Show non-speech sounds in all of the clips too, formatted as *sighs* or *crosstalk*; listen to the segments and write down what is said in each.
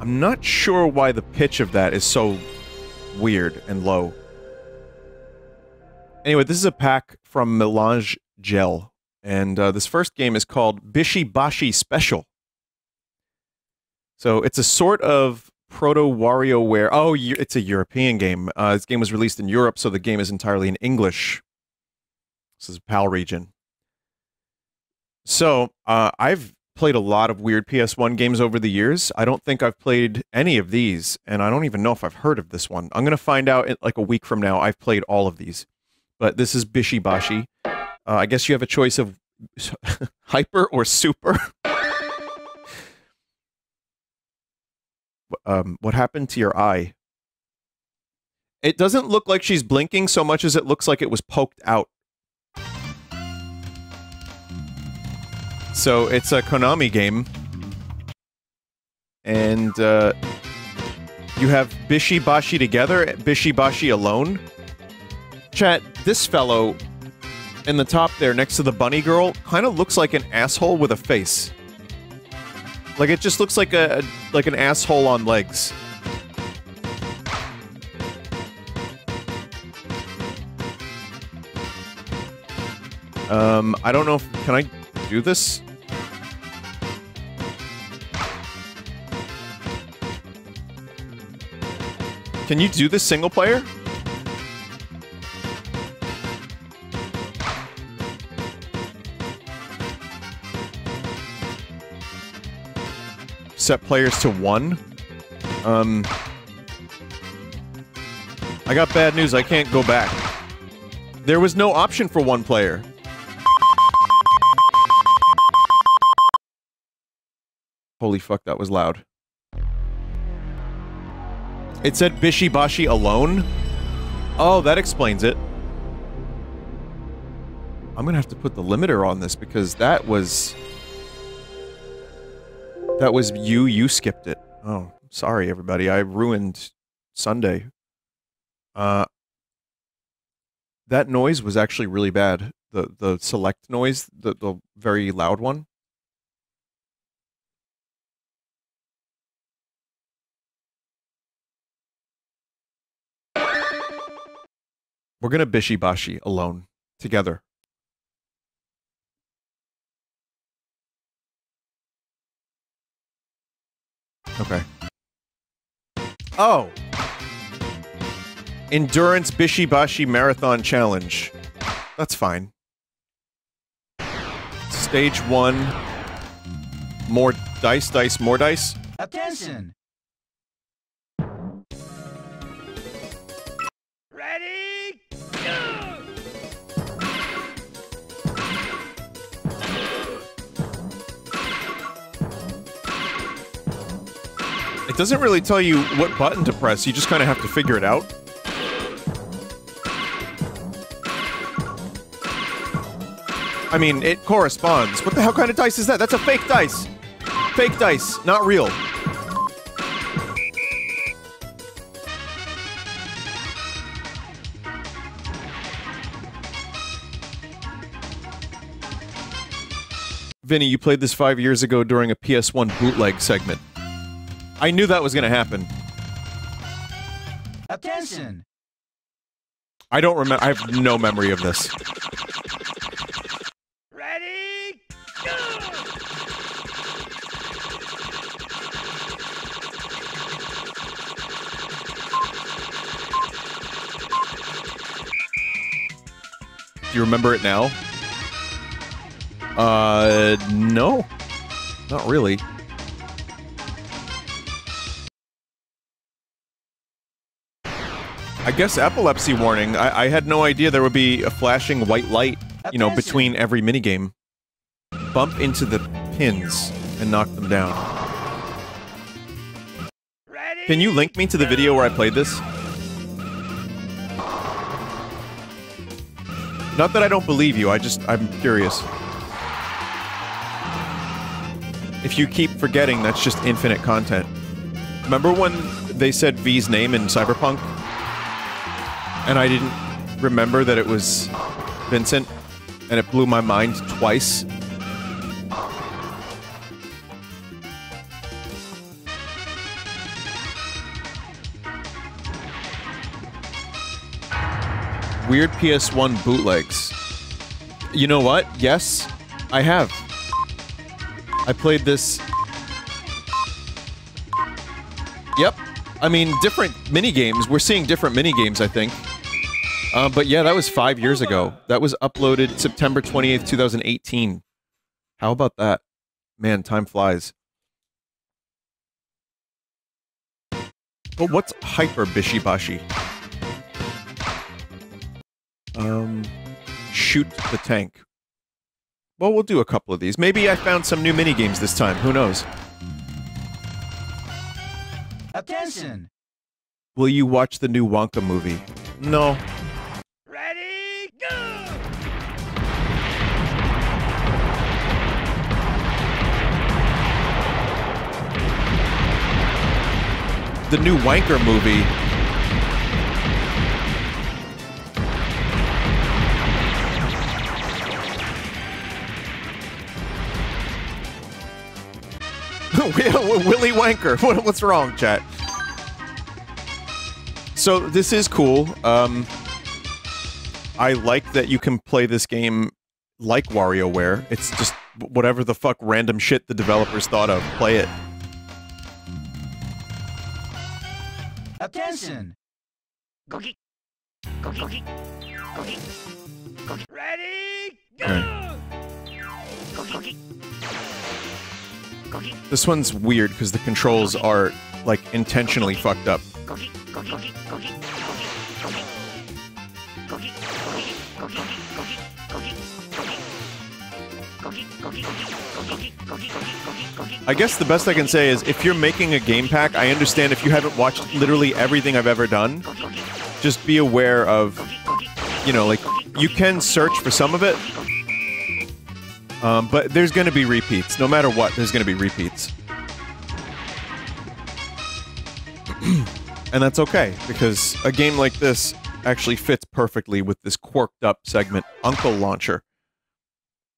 I'm not sure why the pitch of that is so weird and low. Anyway, this is a pack from Melange Gel, and uh, this first game is called Bishi Bashi Special. So it's a sort of proto WarioWare. Oh, it's a European game. Uh, this game was released in Europe, so the game is entirely in English. This is a PAL region. So uh, I've played a lot of weird PS1 games over the years. I don't think I've played any of these, and I don't even know if I've heard of this one. I'm going to find out in like a week from now. I've played all of these. But this is Bishi Bashi. Uh, I guess you have a choice of *laughs* hyper or super. *laughs* um, what happened to your eye? It doesn't look like she's blinking so much as it looks like it was poked out. So it's a Konami game. And uh, you have Bishi Bashi together, Bishi Bashi alone. Chat, this fellow in the top there next to the bunny girl kind of looks like an asshole with a face. Like it just looks like a like an asshole on legs. Um, I don't know if can I do this? Can you do this single player? Set players to one? Um... I got bad news, I can't go back. There was no option for one player. Holy fuck, that was loud. It said Bishibashi alone? Oh, that explains it. I'm gonna have to put the limiter on this because that was... That was you, you skipped it. Oh, sorry everybody, I ruined Sunday. Uh... That noise was actually really bad. The the select noise, the, the very loud one. We're gonna Bishi Bashi alone. Together. Okay. Oh! Endurance Bishi Bashi Marathon Challenge. That's fine. Stage one. More dice, dice, more dice. Attention! Doesn't really tell you what button to press, you just kind of have to figure it out. I mean, it corresponds. What the hell kind of dice is that? That's a fake dice! Fake dice, not real. Vinny, you played this five years ago during a PS1 bootleg segment. I knew that was going to happen. Attention! I don't remember. I have no memory of this. Ready? Go! Do you remember it now? Uh, no. Not really. I guess epilepsy warning. I, I, had no idea there would be a flashing white light, you know, between every minigame. Bump into the pins and knock them down. Can you link me to the video where I played this? Not that I don't believe you, I just, I'm curious. If you keep forgetting, that's just infinite content. Remember when they said V's name in Cyberpunk? and I didn't remember that it was Vincent, and it blew my mind twice. Weird PS1 bootlegs. You know what? Yes, I have. I played this. Yep. I mean, different mini games. We're seeing different mini games, I think. Uh, but yeah, that was five years ago. That was uploaded September 28th, 2018. How about that? Man, time flies. But what's Hyper Bishibashi? Um, shoot the tank. Well, we'll do a couple of these. Maybe I found some new mini games this time. Who knows? Attention! Will you watch the new Wonka movie? No. The new Wanker movie. *laughs* Willy Wanker. *laughs* What, what's wrong, chat? So this is cool. Um, I like that you can play this game like WarioWare. It's just whatever the fuck random shit the developers thought of. Play it. Attention! Gogi! Gogi! Gogi! Gogi! Gogi! Ready, go! Gogi! Gogi! This one's weird because the controls are like intentionally fucked up. I guess the best I can say is if you're making a game pack, I understand if you haven't watched literally everything I've ever done, just be aware of, you know, like, you can search for some of it, um, but there's going to be repeats. No matter what, there's going to be repeats. *clears throat* and that's okay, because a game like this actually fits perfectly with this quirked up segment, Uncle Launcher.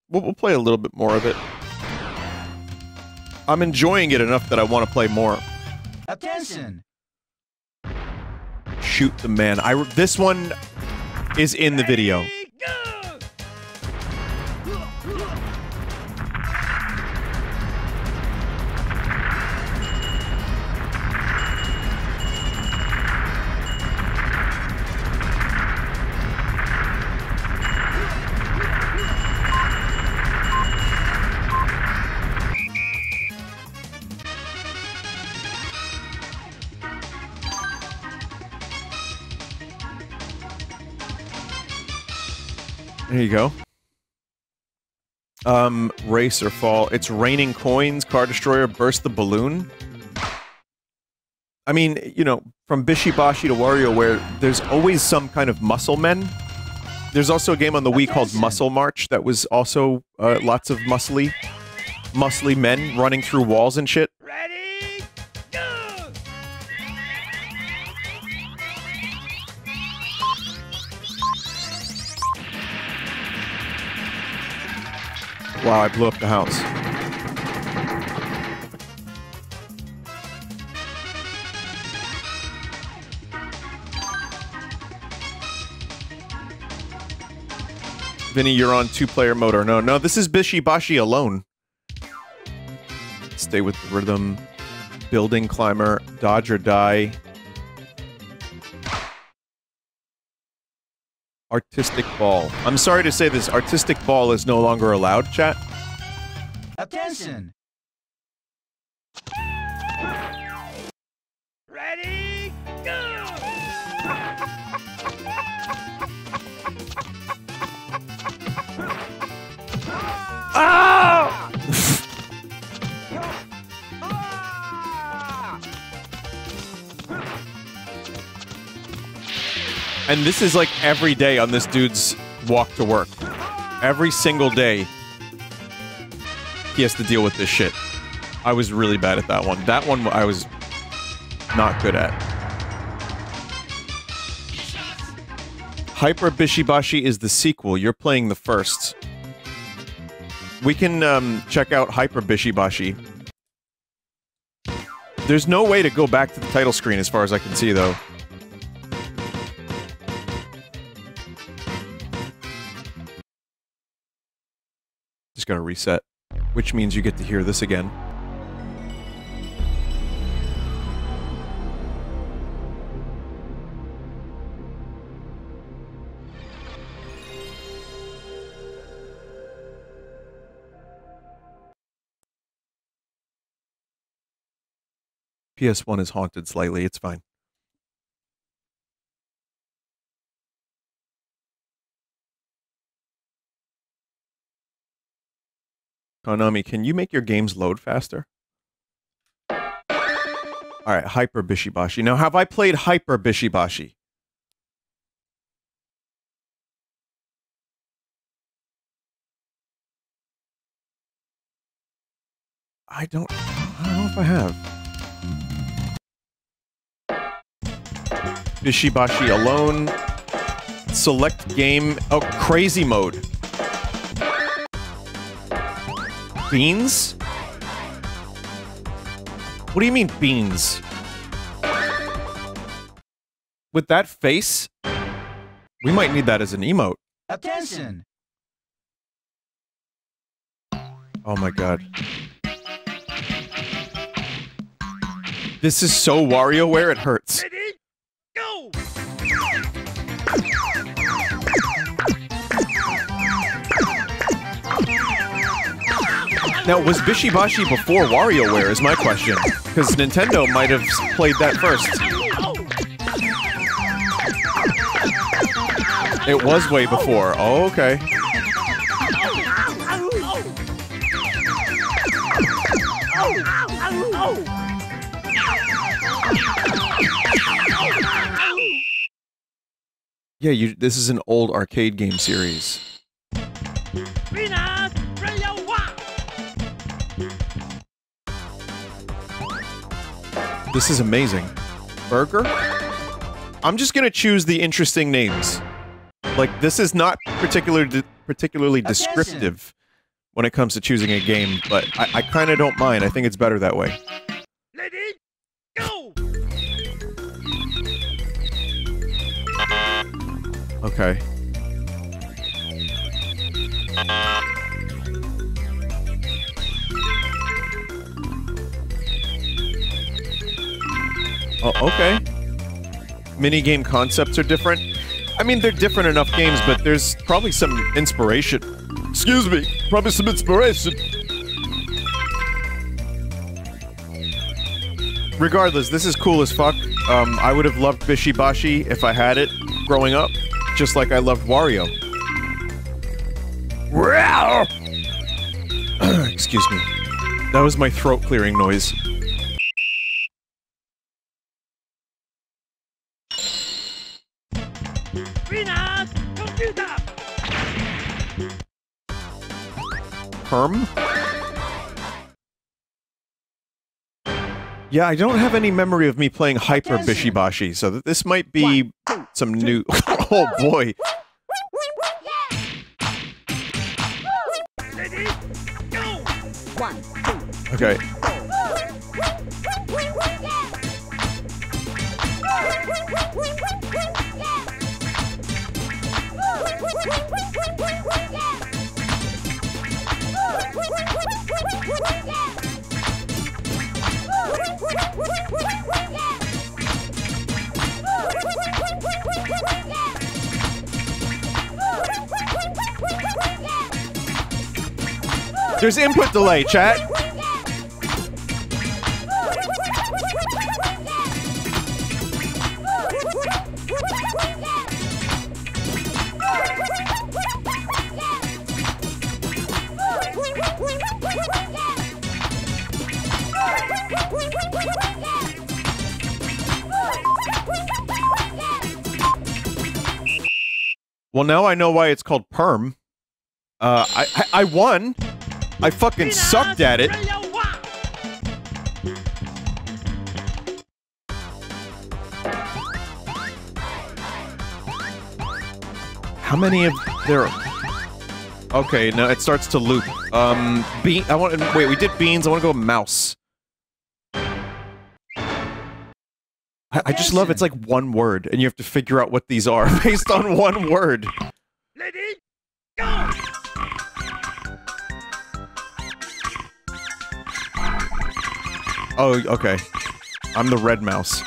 We'll, we'll play a little bit more of it. I'm enjoying it enough that I want to play more. Attention! Shoot the man. I this one is in the video. Go! There you go. Um, race or fall. It's raining coins. Car destroyer. Burst the balloon. I mean, you know, from Bishibashi to WarioWare, there's always some kind of muscle men. There's also a game on the Wii called Muscle March that was also uh, lots of muscly, muscly men running through walls and shit. Wow, I blew up the house. Vinny, you're on two-player mode or no? No, this is Bishi Bashi alone. Stay with the rhythm. Building climber, dodge or die. Artistic ball. I'm sorry to say this, artistic ball is no longer allowed, chat. Attention! Ready, go! *laughs* Ah! And this is like every day on this dude's walk to work. Every single day, he has to deal with this shit. I was really bad at that one. That one I was not good at. Hyper Bishibashi is the sequel. You're playing the first. We can um, check out Hyper Bishibashi. There's no way to go back to the title screen as far as I can see, though. Just gotta reset. Which means you get to hear this again. PS1 is haunted slightly. It's fine. Konami, can you make your games load faster? Alright, Hyper Bishibashi. Now, have I played Hyper Bishibashi? I don't... I don't know if I have. Bishibashi alone. Select game... Oh, crazy mode. Beans? What do you mean, beans? With that face? We might need that as an emote. Attention! Oh my god. This is so WarioWare, it hurts. Ready? Go! Now, was Bishibashi before WarioWare is my question. Because Nintendo might have played that first. It was way before. Oh, okay. Yeah, you. This is an old arcade game series. This is amazing. Burger? I'm just gonna choose the interesting names. Like, this is not particular particularly descriptive when it comes to choosing a game, but I, I kind of don't mind. I think it's better that way. Ready? Go! Okay. Oh, okay. Minigame concepts are different. I mean, they're different enough games, but there's probably some inspiration. Excuse me, probably some inspiration. Regardless, this is cool as fuck. Um, I would have loved Bishibashi if I had it growing up, just like I loved Wario. *clears throat* Excuse me. That was my throat clearing noise. Perm? Yeah, I don't have any memory of me playing Hyper. Bishibashi, so th- this might be some new. *laughs* oh boy. Okay. There's input delay, chat. Well, now I know why it's called perm. Uh, I, I, I won. I fucking sucked at it. How many of there? Okay, no, it starts to loop. Um, bean. I want. Wait, we did beans. I want to go mouse. I, I just love it's like one word, and you have to figure out what these are *laughs* based on one word. Ready? Go! Oh, okay. I'm the red mouse.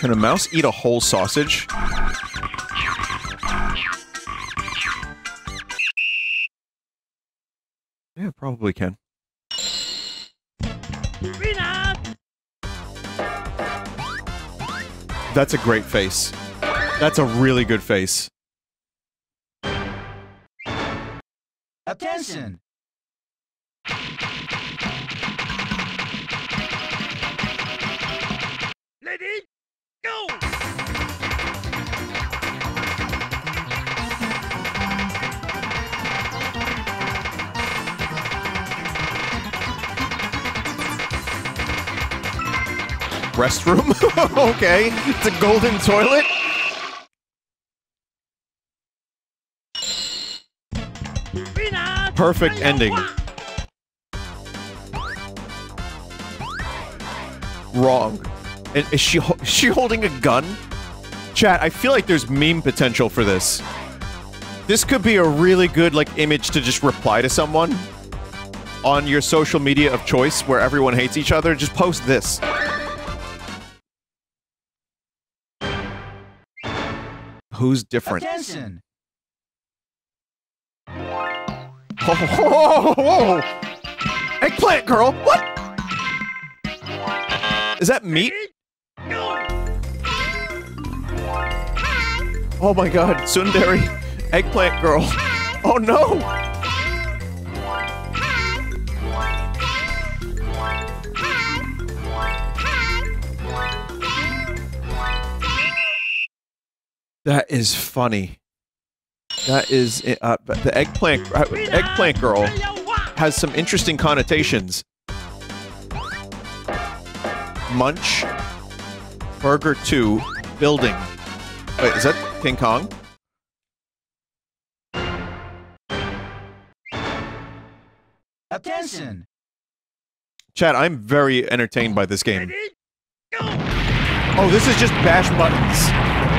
Can a mouse eat a whole sausage? Yeah, probably can. That's a great face. That's a really good face. Attention! Ready? Go! Restroom? *laughs* okay. It's a golden toilet? Perfect ending. Wrong. Is she is she holding a gun? Chat, I feel like there's meme potential for this. This could be a really good like image to just reply to someone on your social media of choice where everyone hates each other. Just post this. Who's different? Attention! Oh, Eggplant girl! What? Is that meat? Oh my god, Sundari, eggplant girl. Oh no! That is funny. That is uh, the eggplant uh, eggplant girl has some interesting connotations. Munch, Burger 2, Building. Wait, is that King Kong? Attention! Chad, I'm very entertained by this game. Oh, this is just bash buttons.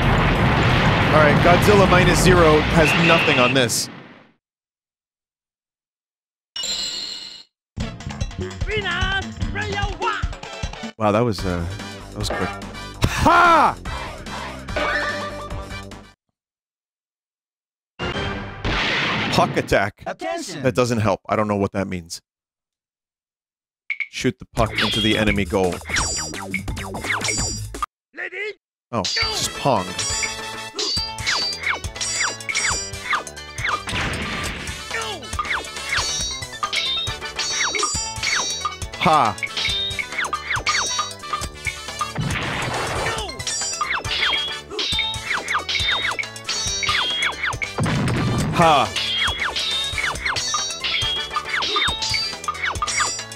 Alright, Godzilla minus zero has nothing on this. Peanut! Ready, one. Wow, that was, uh, that was quick. Ha! Puck attack. Attention! That doesn't help. I don't know what that means. Shoot the puck into the enemy goal. Ready? Oh, it's just Pong. Ha! Ha!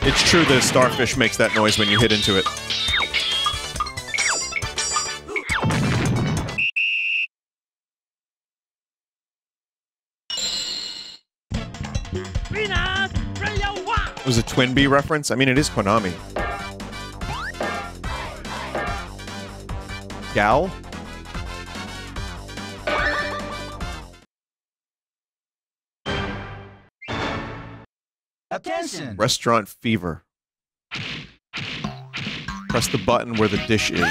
It's true that a starfish makes that noise when you hit into it. It was a TwinBee reference? I mean, it is Konami. Gal? Attention! Restaurant Fever. Press the button where the dish is.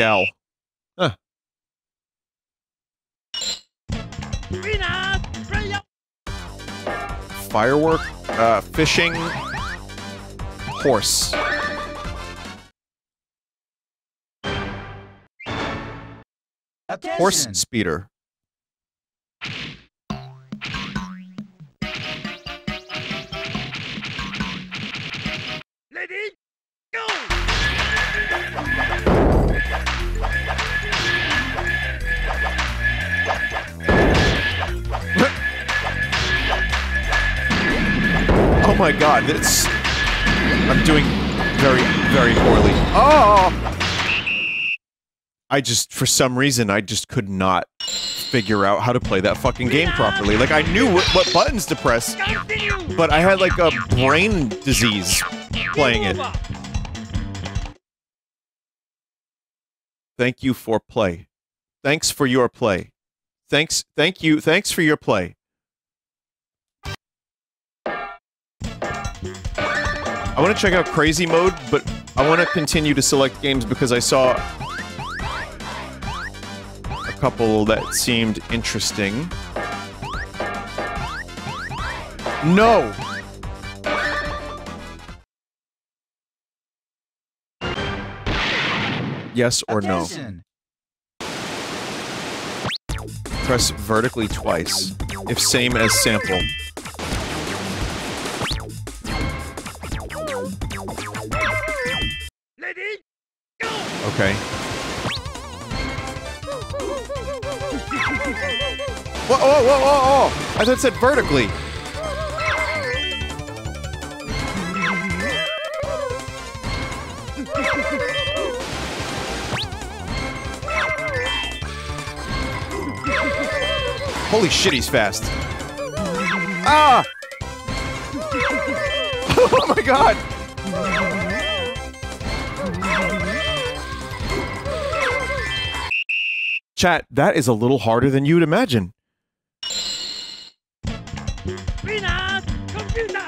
Gal. Huh. Firework. Uh, fishing. Horse. Attention! Horse speeder. My god, it's... I'm doing very, very poorly. Oh! I just, for some reason, I just could not figure out how to play that fucking game properly. Like, I knew what, what buttons to press, but I had like a brain disease playing it. Thank you for play. Thanks for your play. Thanks, thank you, thanks for your play. I want to check out crazy mode, but I want to continue to select games because I saw a couple that seemed interesting. No! Yes or no? Press vertically twice. If same as sample. Okay. Whoa, whoa, whoa, whoa, whoa! I thought it said vertically. Holy shit, he's fast. Ah! *laughs* oh my god! Chat, that is a little harder than you'd imagine. Peanut. Computer.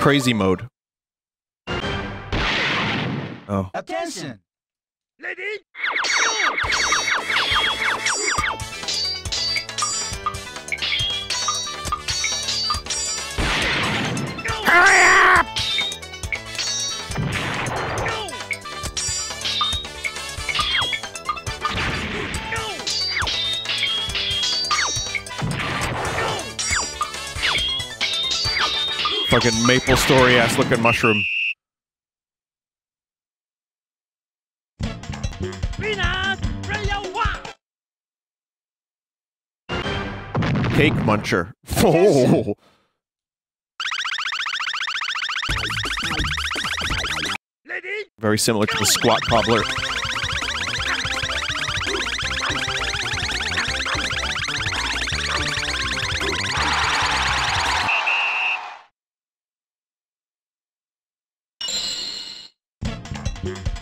Crazy mode. Oh. Attention. Ready? Hurry up! Fucking MapleStory ass looking mushroom. Cake muncher. *laughs* Oh. Very similar to the squat cobbler.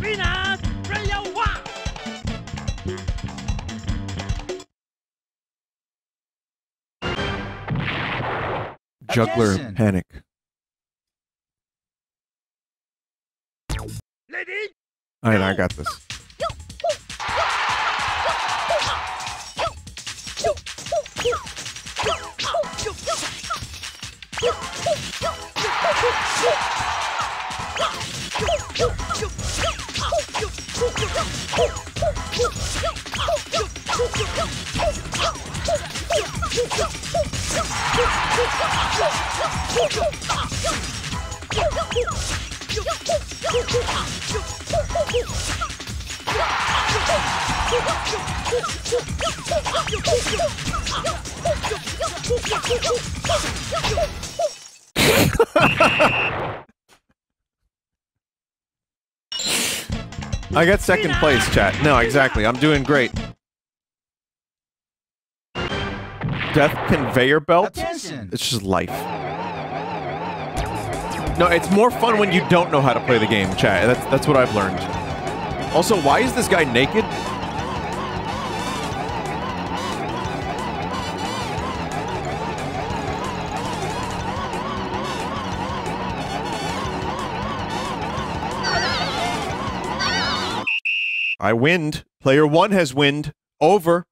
Peanut. Player one. Juggler Attention. panic. Alright, I got this. I got second place, chat. No, exactly. I'm doing great. Death conveyor belt? Attention. It's just life. No, it's more fun when you don't know how to play the game, chat. That's that's what I've learned. Also, why is this guy naked? I wind. Player one has wind. Over.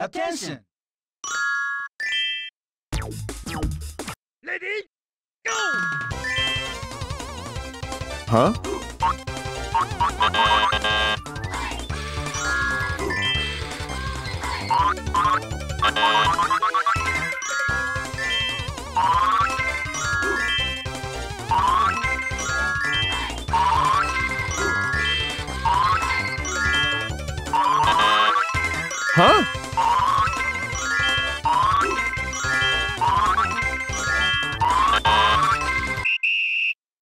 Attention. Ready? Go! Huh? Huh?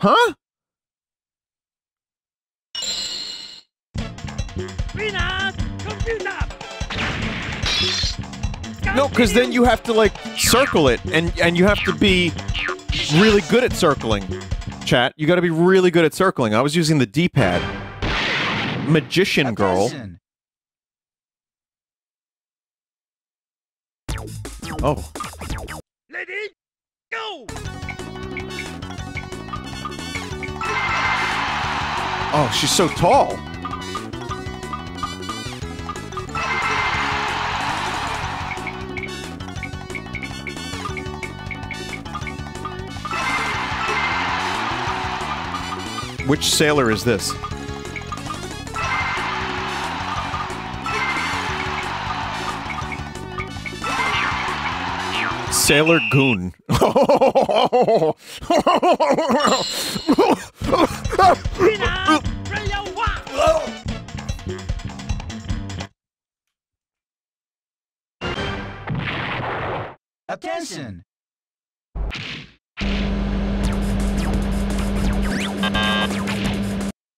Huh? No, because then you have to like circle it, and and you have to be really good at circling. Chat, you got to be really good at circling. I was using the D-pad. Magician girl. Oh, Ready? Go! Oh, she's so tall. Which sailor is this? Sailor Goon. Peanut! Player one! Attention.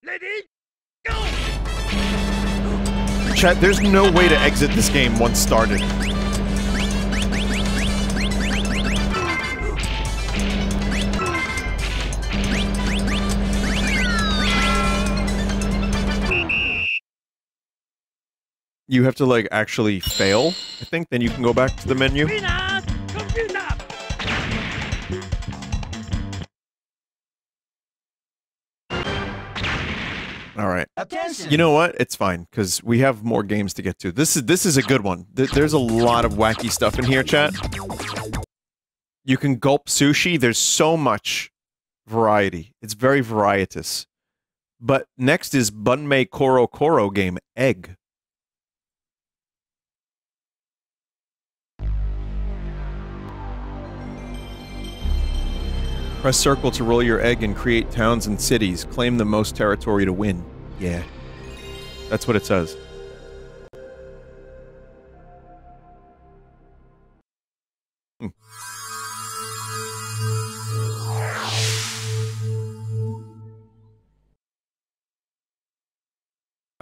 Ready? Go! Chat, there's no way to exit this game once started. You have to like actually fail, I think, then you can go back to the menu. All right. Attention. You know what? It's fine because we have more games to get to. This is this is a good one. Th- There's a lot of wacky stuff in here, chat. You can gulp sushi. There's so much variety. It's very varietous. But next is Bunmei Koro Koro game Egg. Press circle to roll your egg and create towns and cities. Claim the most territory to win. Yeah. That's what it says. Hmm.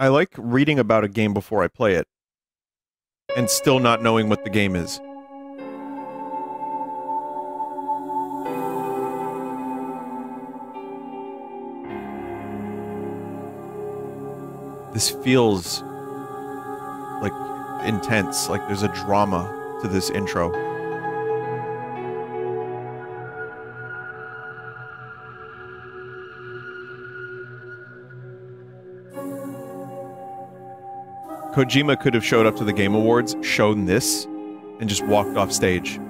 I like reading about a game before I play it and still not knowing what the game is. This feels like intense, like there's a drama to this intro. Kojima could have showed up to the Game Awards, shown this, and just walked off stage.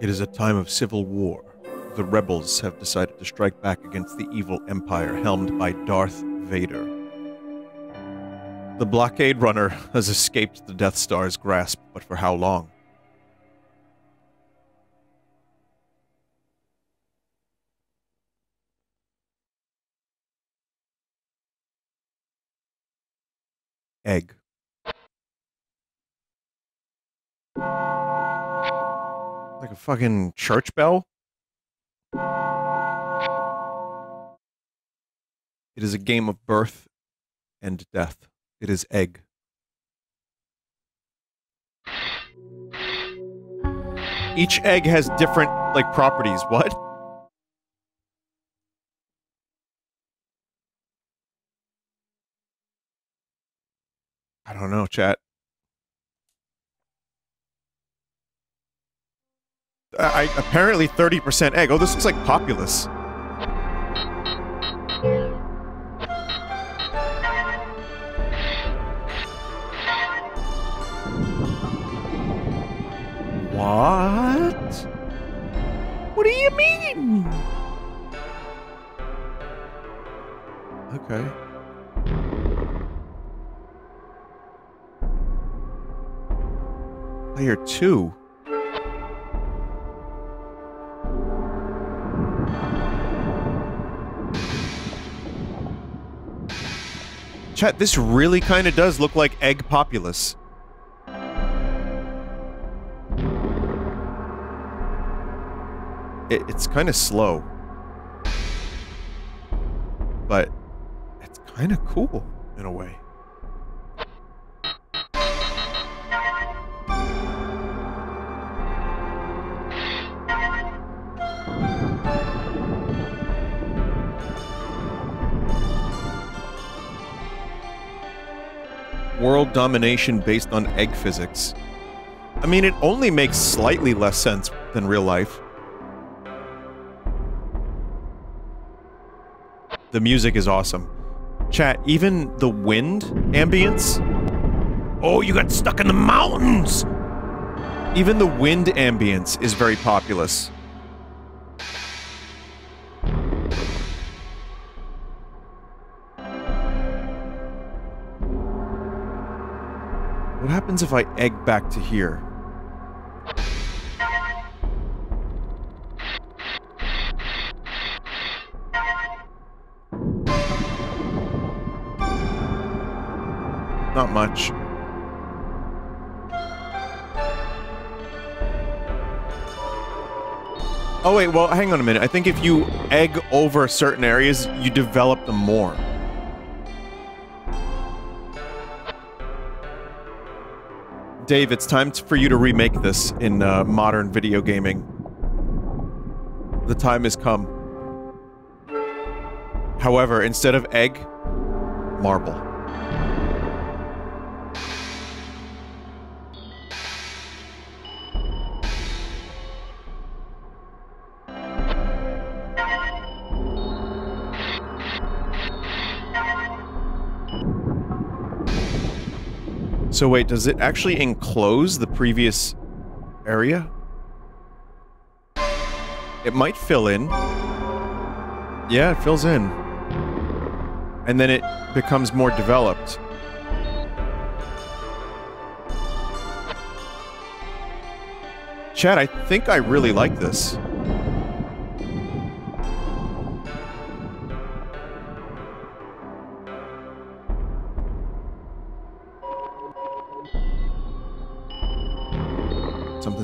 It is a time of civil war. The rebels have decided to strike back against the evil empire helmed by Darth Vader. The blockade runner has escaped the Death Star's grasp, but for how long? Egg. Like a fucking church bell? It is a game of birth and death. It is egg. Each egg has different like properties. What? I don't know, chat. I, apparently 30% egg. Oh, this looks like Populous. What? What do you mean? Okay. Player two. Chat, this really kind of does look like Egg Populous. It, it's kind of slow. But it's kind of cool in a way. World domination based on egg physics. I mean, it only makes slightly less sense than real life. The music is awesome. Chat, even the wind ambience. Oh, you got stuck in the mountains! Even the wind ambience is very populous. What happens if I egg back to here? Not much. Oh wait, well, hang on a minute. I think if you egg over certain areas, you develop them more. Dave, it's time for you to remake this in uh, modern video gaming. The time has come. However, instead of egg, marble. So wait, does it actually enclose the previous area? It might fill in. Yeah, it fills in. And then it becomes more developed. Chad, I think I really like this.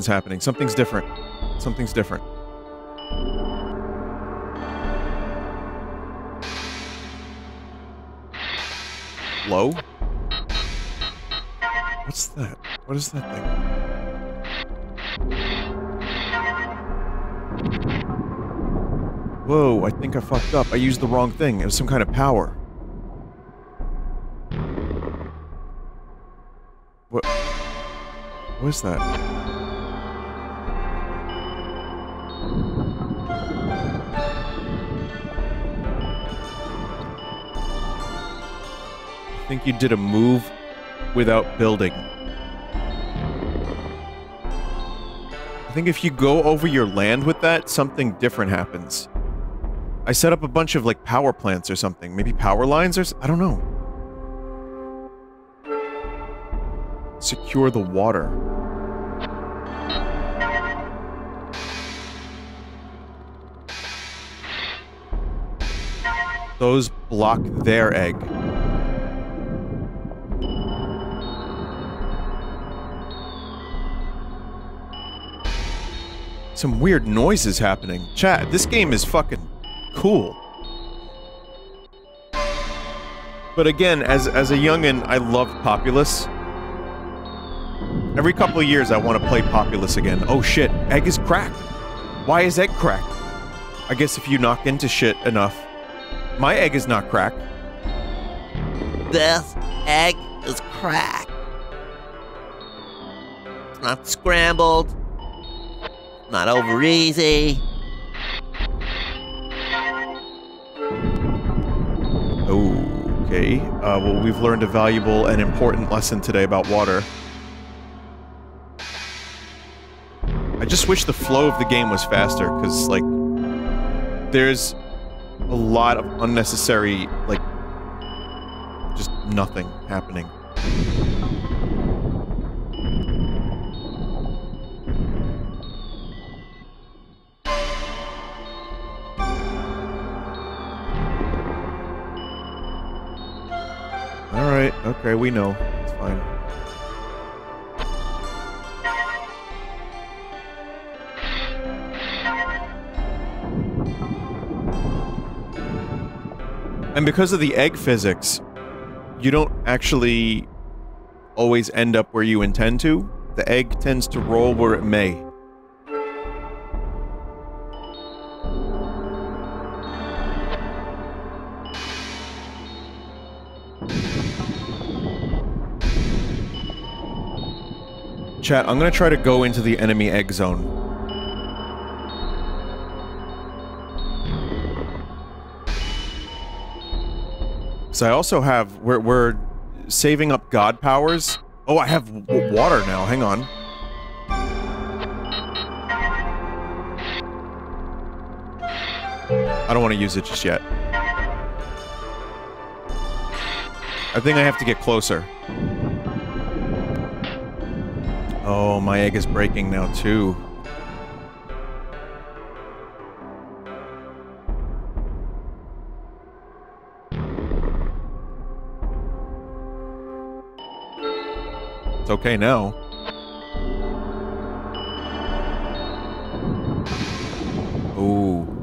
Something's happening. Something's different. Something's different. Low? What's that? What is that thing? Whoa, I think I fucked up. I used the wrong thing. It was some kind of power. What? What is that? Think you did a move without building. I think if you go over your land with that, something different happens. I set up a bunch of like power plants or something. Maybe power lines or I don't know. Secure the water. Those block their egg. Some weird noises happening. Chat, this game is fucking cool. But again, as as a youngin, I love Populous. Every couple of years, I want to play Populous again. Oh shit, egg is cracked. Why is egg cracked? I guess if you knock into shit enough. My egg is not cracked. This egg is cracked. It's not scrambled. Not over easy. Okay. Uh, well, we've learned a valuable and important lesson today about water. I just wish the flow of the game was faster, because, like, there's a lot of unnecessary, like, just nothing happening. Okay, we know. It's fine. And because of the egg physics, you don't actually always end up where you intend to. The egg tends to roll where it may. Chat, I'm gonna try to go into the enemy egg zone. So I also have we're we're saving up god powers. Oh, I have water now. Hang on. I don't want to use it just yet. I think I have to get closer. Oh, my egg is breaking now too. It's okay now. Ooh.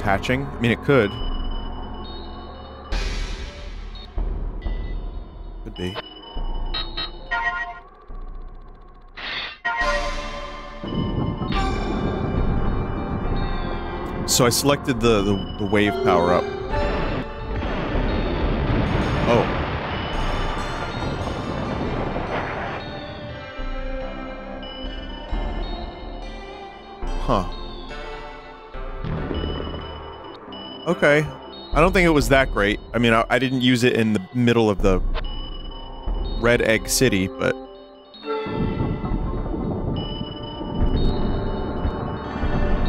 It's hatching? I mean, it could. Could be. So I selected the, the, the wave power Okay. I don't think it was that great. I mean, I, I didn't use it in the middle of the Red Egg City, but...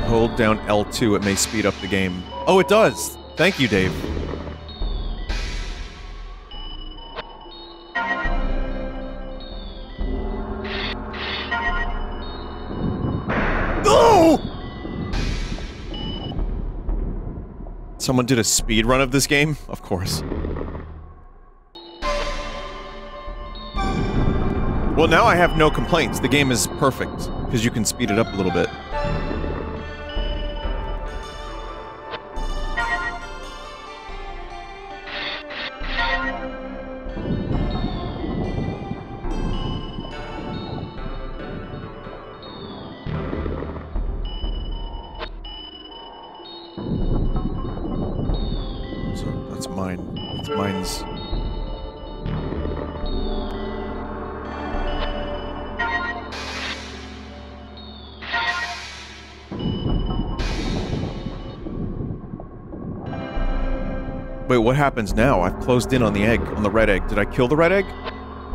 Hold down L2, it may speed up the game. Oh, it does! Thank you, Dave. Someone did a speed run of this game? Of course. Well, now I have no complaints. The game is perfect, because you can speed it up a little bit. What happens now? I've closed in on the egg, on the red egg. Did I kill the red egg?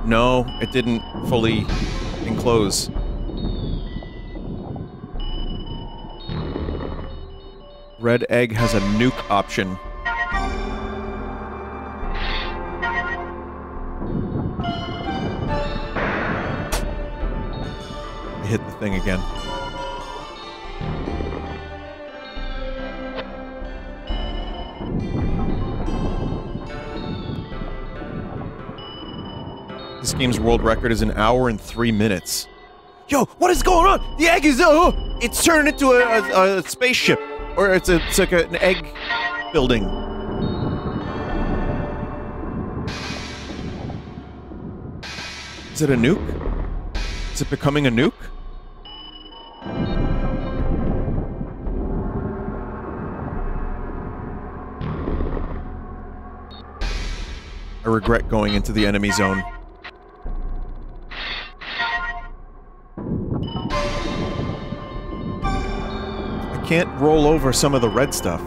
No, it didn't fully enclose. Red egg has a nuke option. Hit the thing again. Game's world record is an hour and three minutes. Yo, what is going on? The egg is oh, it's turned into a, a, a spaceship, or it's a, it's like a, an egg building. Is it a nuke? Is it becoming a nuke? I regret going into the enemy zone. Can't roll over some of the red stuff.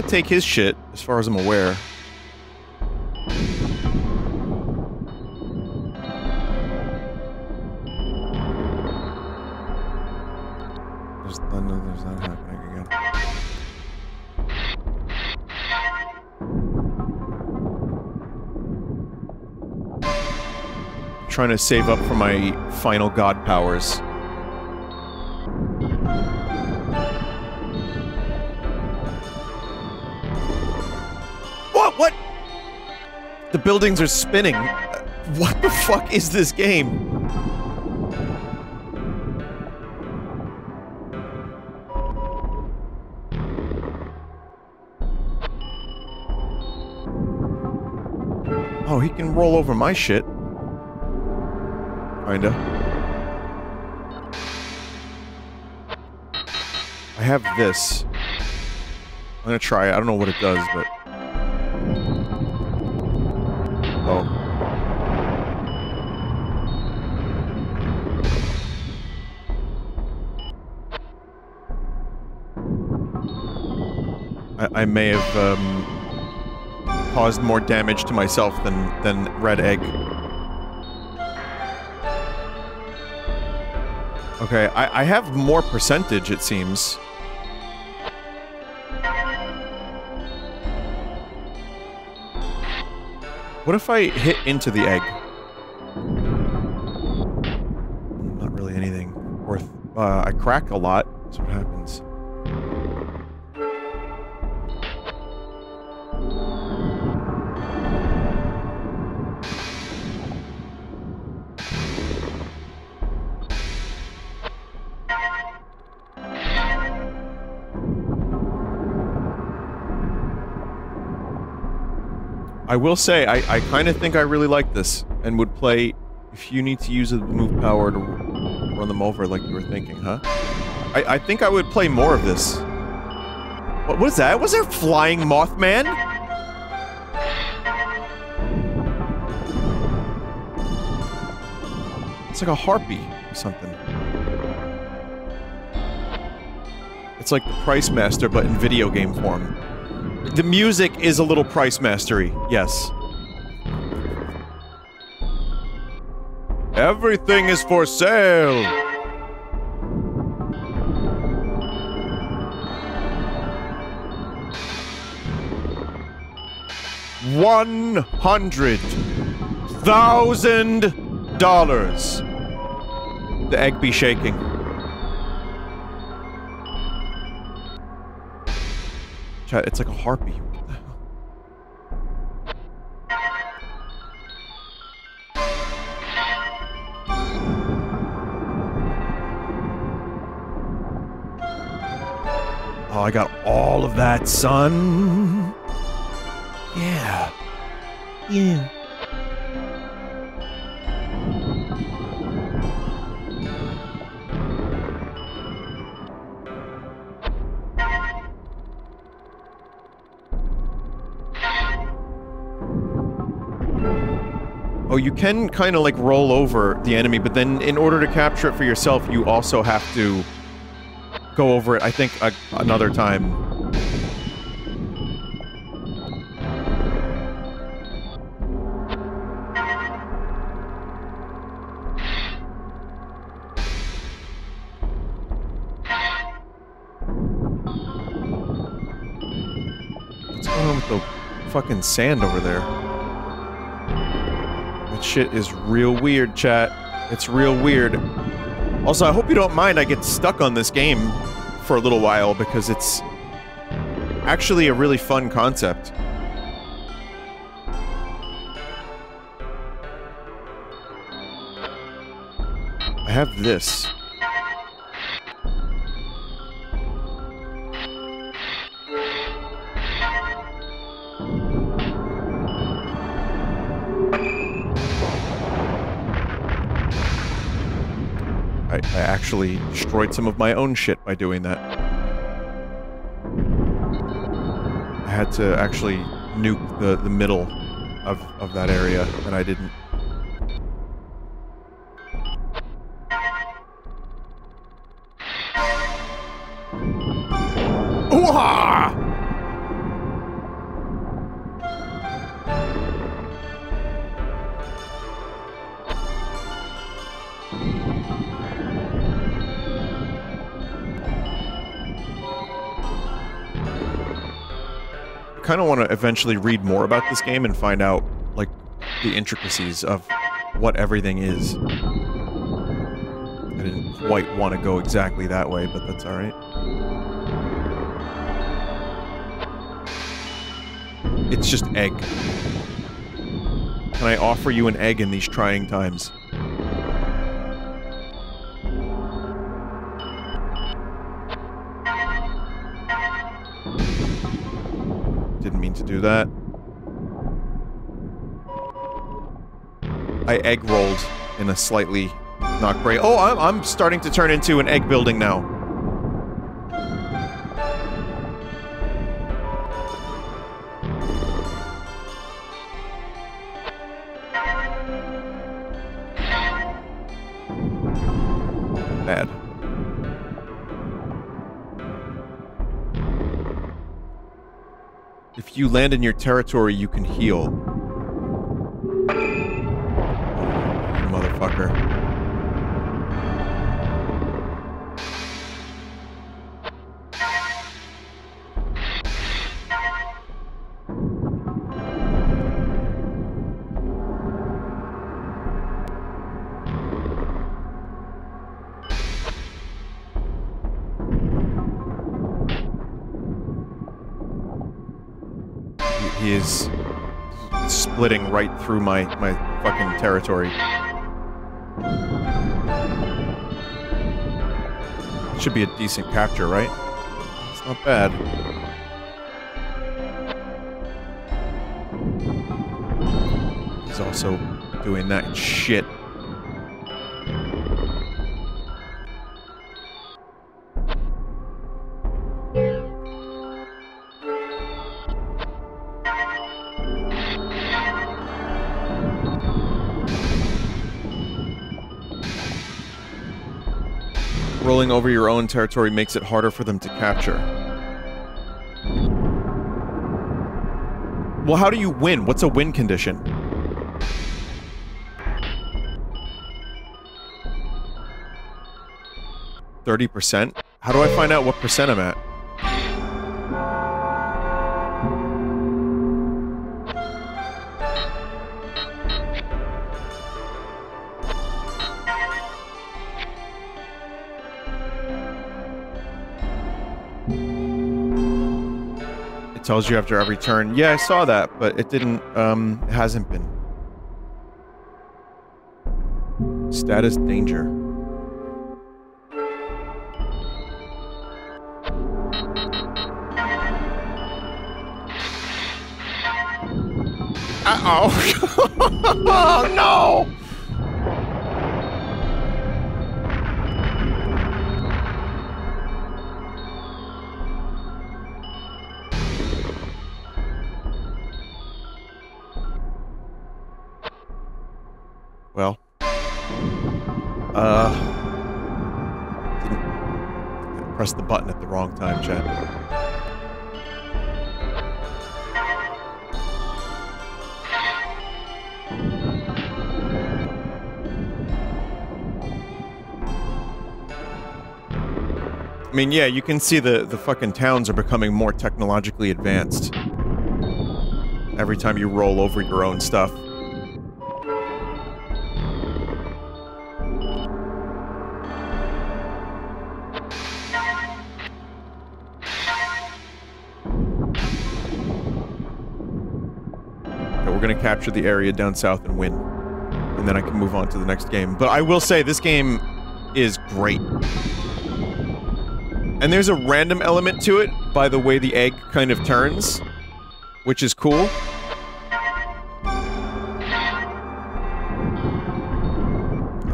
Can't take his shit, as far as I'm aware. There's there's not happening again. Trying to save up for my final god powers. The buildings are spinning. What the fuck is this game? Oh, he can roll over my shit. Kinda. I have this. I'm gonna try it. I don't know what it does, but... I, may have, um, caused more damage to myself than, than Red Egg. Okay, I, I have more percentage, it seems. What if I hit into the egg? Not really anything worth... Uh, I crack a lot. Will say, I, I kind of think I really like this, and would play if you need to use a move power to run them over like you were thinking, huh? I, I think I would play more of this. What, was that? Was there flying Mothman? It's like a harpy or something. It's like the Price Master, but in video game form. The music is a little price mastery, yes. Everything is for sale! One hundred thousand dollars. The egg be shaking. It's like a harpy. Oh, I got all of that, son. Yeah. Yeah. You can kind of like roll over the enemy, but then in order to capture it for yourself, you also have to go over it, I think, a another time. What's going on with the fucking sand over there? That shit is real weird, chat. It's real weird. Also, I hope you don't mind I get stuck on this game for a little while because it's actually a really fun concept. I have this. I, I actually destroyed some of my own shit by doing that. I had to actually nuke the, the middle of, of that area, and I didn't. Kind of want to eventually read more about this game and find out, like, the intricacies of what everything is. I didn't quite want to go exactly that way, but that's alright. It's just egg. Can I offer you an egg in these trying times? That. I egg rolled in a slightly not great. Oh, I'm, I'm starting to turn into an egg building now. You land in your territory, you can heal. Through my, my fucking territory. Should be a decent capture, right? It's not bad. He's also doing that shit. Over your own territory makes it harder for them to capture. Well, how do you win? What's a win condition? Thirty percent? How do I find out what percent I'm at? Tells you after every turn. Yeah, I saw that, but it didn't, um, it hasn't been. Status danger. Uh-oh. *laughs* Well. Uh. Didn't press the button at the wrong time, chat. I mean, yeah, you can see the, the fucking towns are becoming more technologically advanced. Every time you roll over your own stuff. Capture the area down south and win. And then I can move on to the next game. But I will say, this game is great. And there's a random element to it by the way the egg kind of turns, which is cool.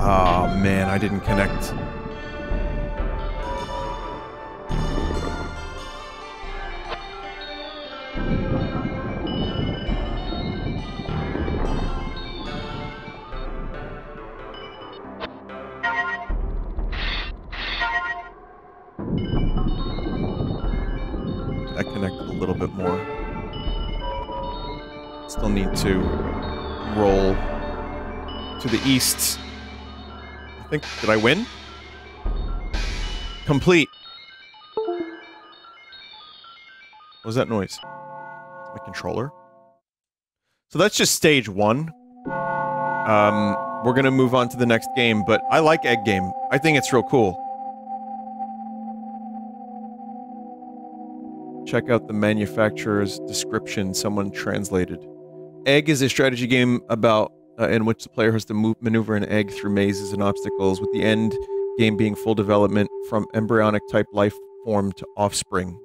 Oh man, I didn't connect. The east. I think, did I win? Complete. What was that noise? My controller? So that's just stage one. Um, we're gonna move on to the next game, but I like Egg Game. I think it's real cool. Check out the manufacturer's description someone translated. Egg is a strategy game about uh, in which the player has to move, maneuver an egg through mazes and obstacles, with the end game being full development from embryonic type life form to offspring.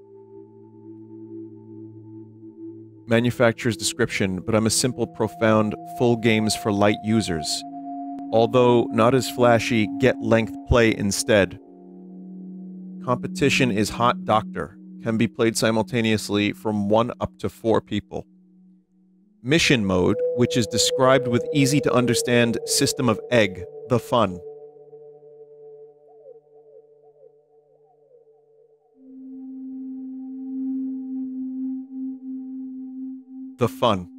Manufacturer's description, but I'm a simple, profound, full games for light users. Although not as flashy, get length play instead. Competition is Hot Doctor, can be played simultaneously from one up to four people. Mission mode, which is described with easy to understand system of egg, the fun. The fun.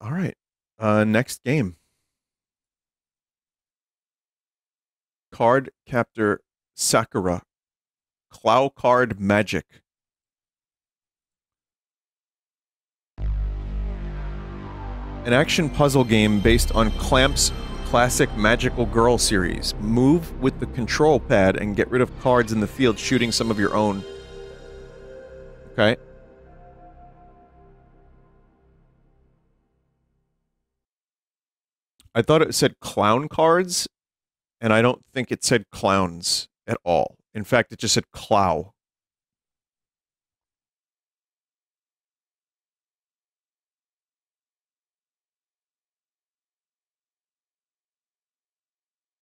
All right. Uh, next game. Card Captor Sakura. Clow Card Magic. An action puzzle game based on Clamp's classic Magical Girl series. Move with the control pad and get rid of cards in the field, shooting some of your own. Okay. I thought it said clown cards, and I don't think it said clowns at all. In fact, it just said clow.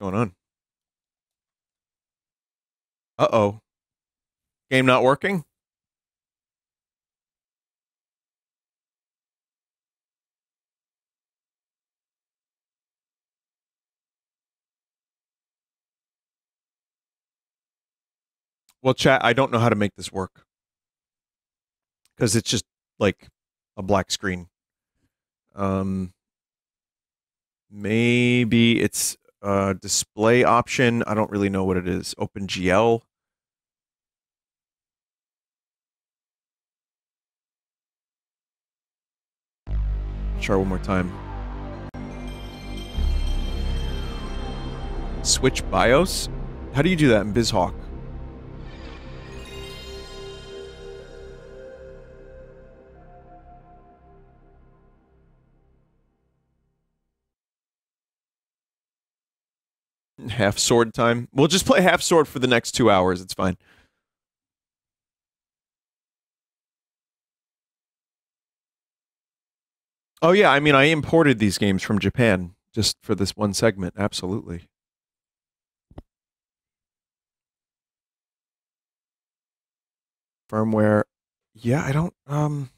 going on? Uh-oh. Game not working? Well, chat, I don't know how to make this work. Because it's just like a black screen. Um, maybe it's a display option. I don't really know what it is. OpenGL. Try one more time. Switch BIOS? How do you do that in BizHawk? Half sword time. We'll just play half sword for the next two hours. It's fine. Oh yeah, I mean, I imported these games from Japan just for this one segment. Absolutely. Firmware. Yeah, I don't. Um,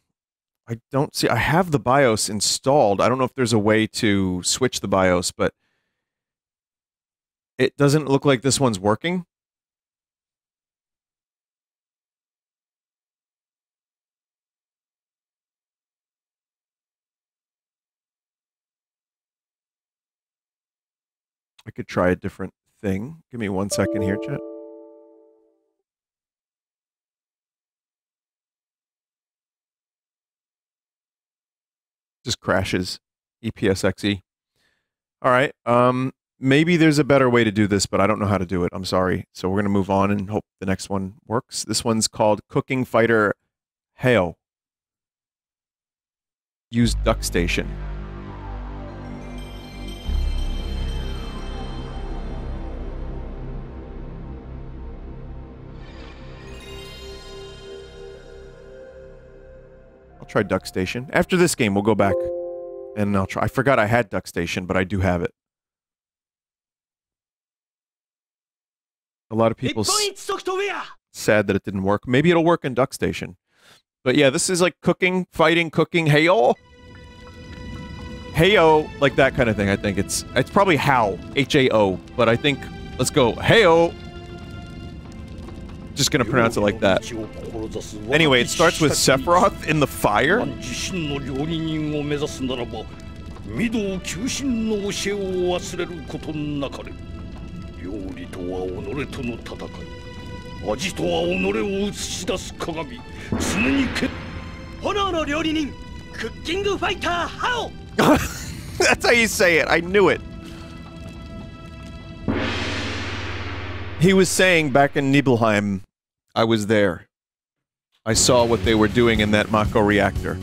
I don't see. I have the BIOS installed. I don't know if there's a way to switch the BIOS, but it doesn't look like this one's working. I could try a different thing. Give me one second here, chat. Just crashes. ePSXe. All right. Um, maybe there's a better way to do this, but I don't know how to do it. I'm sorry. So we're gonna move on and hope the next one works. This one's called Cooking Fighter Hail. Use DuckStation. I'll try DuckStation. After this game, we'll go back and I'll try. I forgot I had DuckStation, but I do have it. A lot of people s- sad that it didn't work. Maybe it'll work in DuckStation. But yeah, this is like cooking, fighting, cooking, heyo. Heyo, like that kind of thing. I think it's it's probably how H A O, but I think Let's go. Heyo. Just gonna pronounce it like that. Anyway, it starts with Sephiroth in the fire. 自身の料理人を目指すならば御堂求心の教えを忘れることなかれ料理とは己との戦い味とは己を映し出す鏡常に決炎の料理人クッキングファイターハオ *laughs* That's how you say it. I knew it. He was saying back in Nibelheim, I was there. I saw what they were doing in that Mako reactor.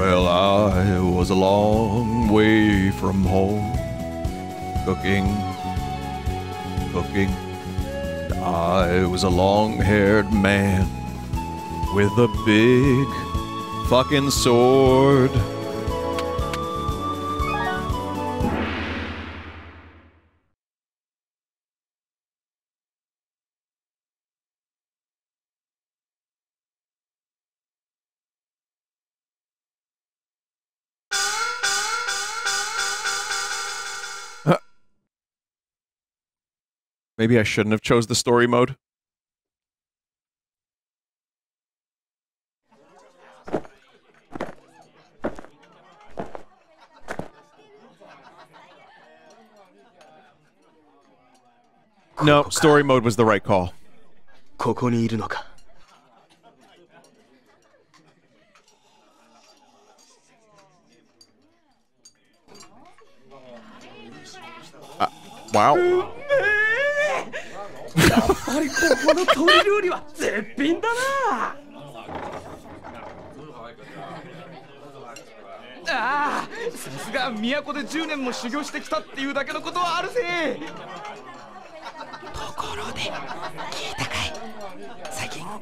Well, I was a long way from home, cooking, cooking. I was a long haired man with a big fucking sword. Maybe I shouldn't have chose the story mode. No, story mode was the right call. ここにいるのか Wow. ぱりここの鶏料理は絶品だな。ああさすが都で10年も修行してきたっていうだけのことはあるぜ。ところで聞いたかい？最近？あ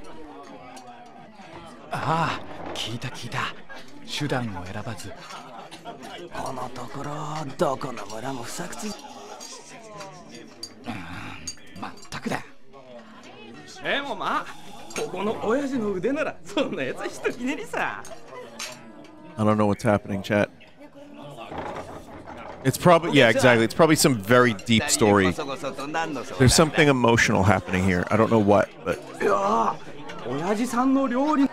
あ聞いた聞いた。手段を選ばず。このところどこの村も不作つ でもまあここの親父の腕ならそんなやつはひとひねりさ I don't know what's happening, chat. It's probably yeah, exactly. It's probably some very deep story. There's something emotional happening here. I don't know what, but いや親父さんの料理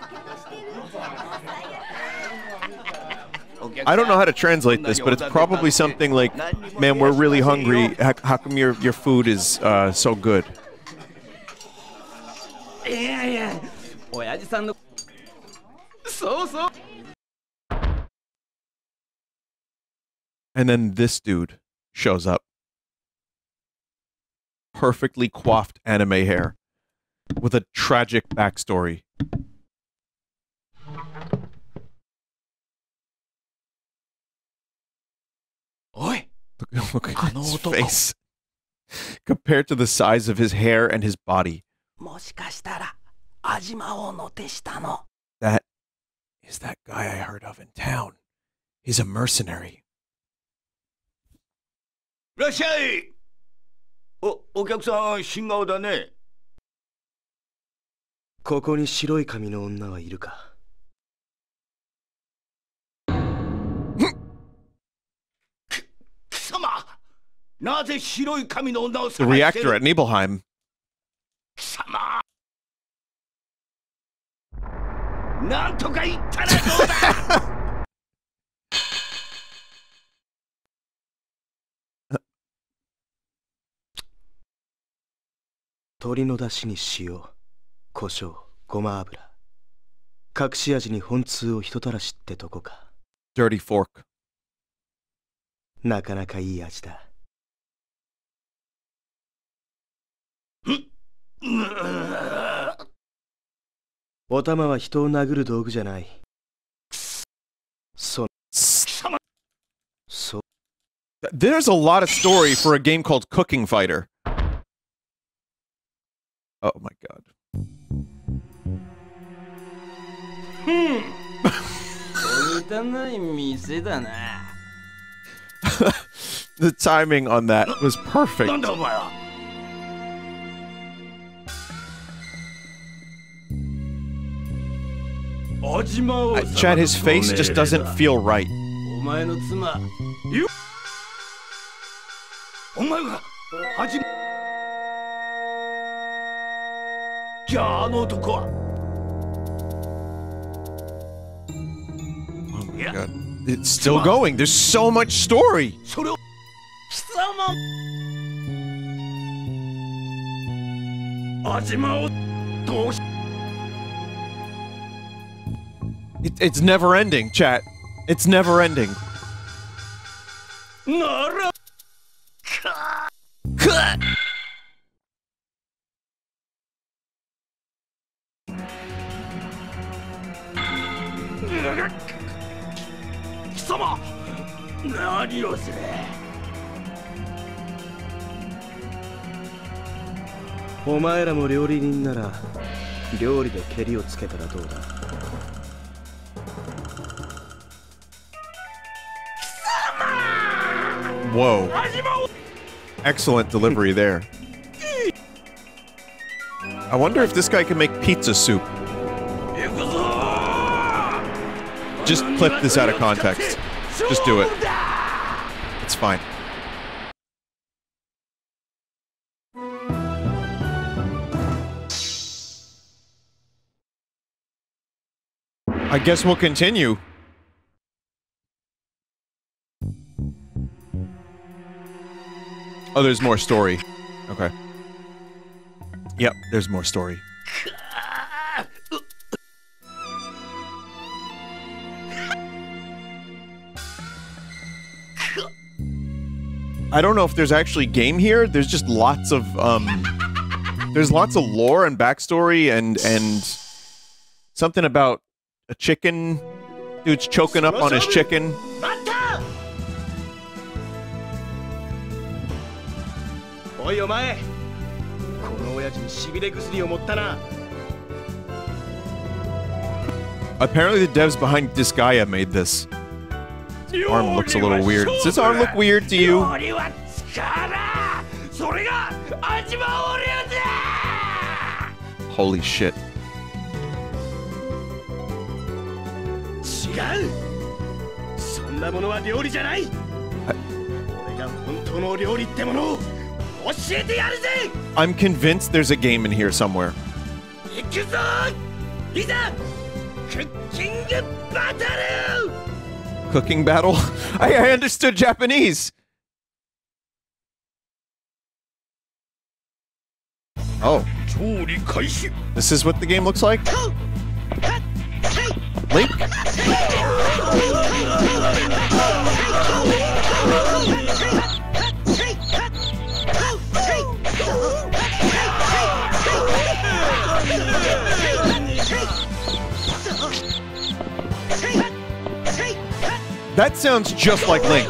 I don't know how to translate this, but it's probably something like, "Man, we're really hungry. How, how come your your food is uh, so good?" いやいや親父さんのそうそう And then this dude shows up. Perfectly coiffed anime hair with a tragic backstory. Oi! Look, look at his あの男。 face. Compared to the size of his hair and his body. もしかしたら味魔王の手下の That is that guy I heard of in town. He's a mercenary. いらっしゃいお、お客さん、新顔だね。ここに白い髪の女はいるか貴様なぜ白い髪の女を The 探して reactor る at Nibelheim. 貴様。なんとか言ったらどうだ。*laughs* 鶏の出汁に塩胡椒ごま油。隠し味に本通をひとたらしってとこか。Dirty fork. なかなかいい味だお玉は人を殴る道具じゃないそそ There's a lot of story for a game called Cooking Fighter. Oh my god. *laughs* 汚い店だな *laughs* The timing on that was perfect. I, Chad, his face just doesn't feel right. Oh my god. It's still going. There's so much story. Ajima It, it's never ending, chat. It's never ending. お前らも料理人なら料理でケリをつけたらどうだ Whoa. Excellent delivery there. I wonder if this guy can make pizza soup. Just clip this out of context. Just do it. It's fine. I guess we'll continue. Oh, there's more story. Okay. Yep, there's more story. I don't know if there's actually game here. There's just lots of um there's lots of lore and backstory and and something about a chicken dude's choking up on his chicken. おいお前この親父にしびれ薬を持ったな Apparently the devs behind Disgaea made this. His arm looks a little weird. Does his arm look weird to you? 料理は力それが味わおるやつ Holy shit. 違うそんなものは料理じゃない俺が本当の料理ってものを 教えてやるぜ I'm convinced there's a game in here somewhere. 行くぞいざクッキングバトル Cooking battle? I, I understood Japanese. Oh, 調理開始 this is what the game looks like? Link? That sounds just like Link.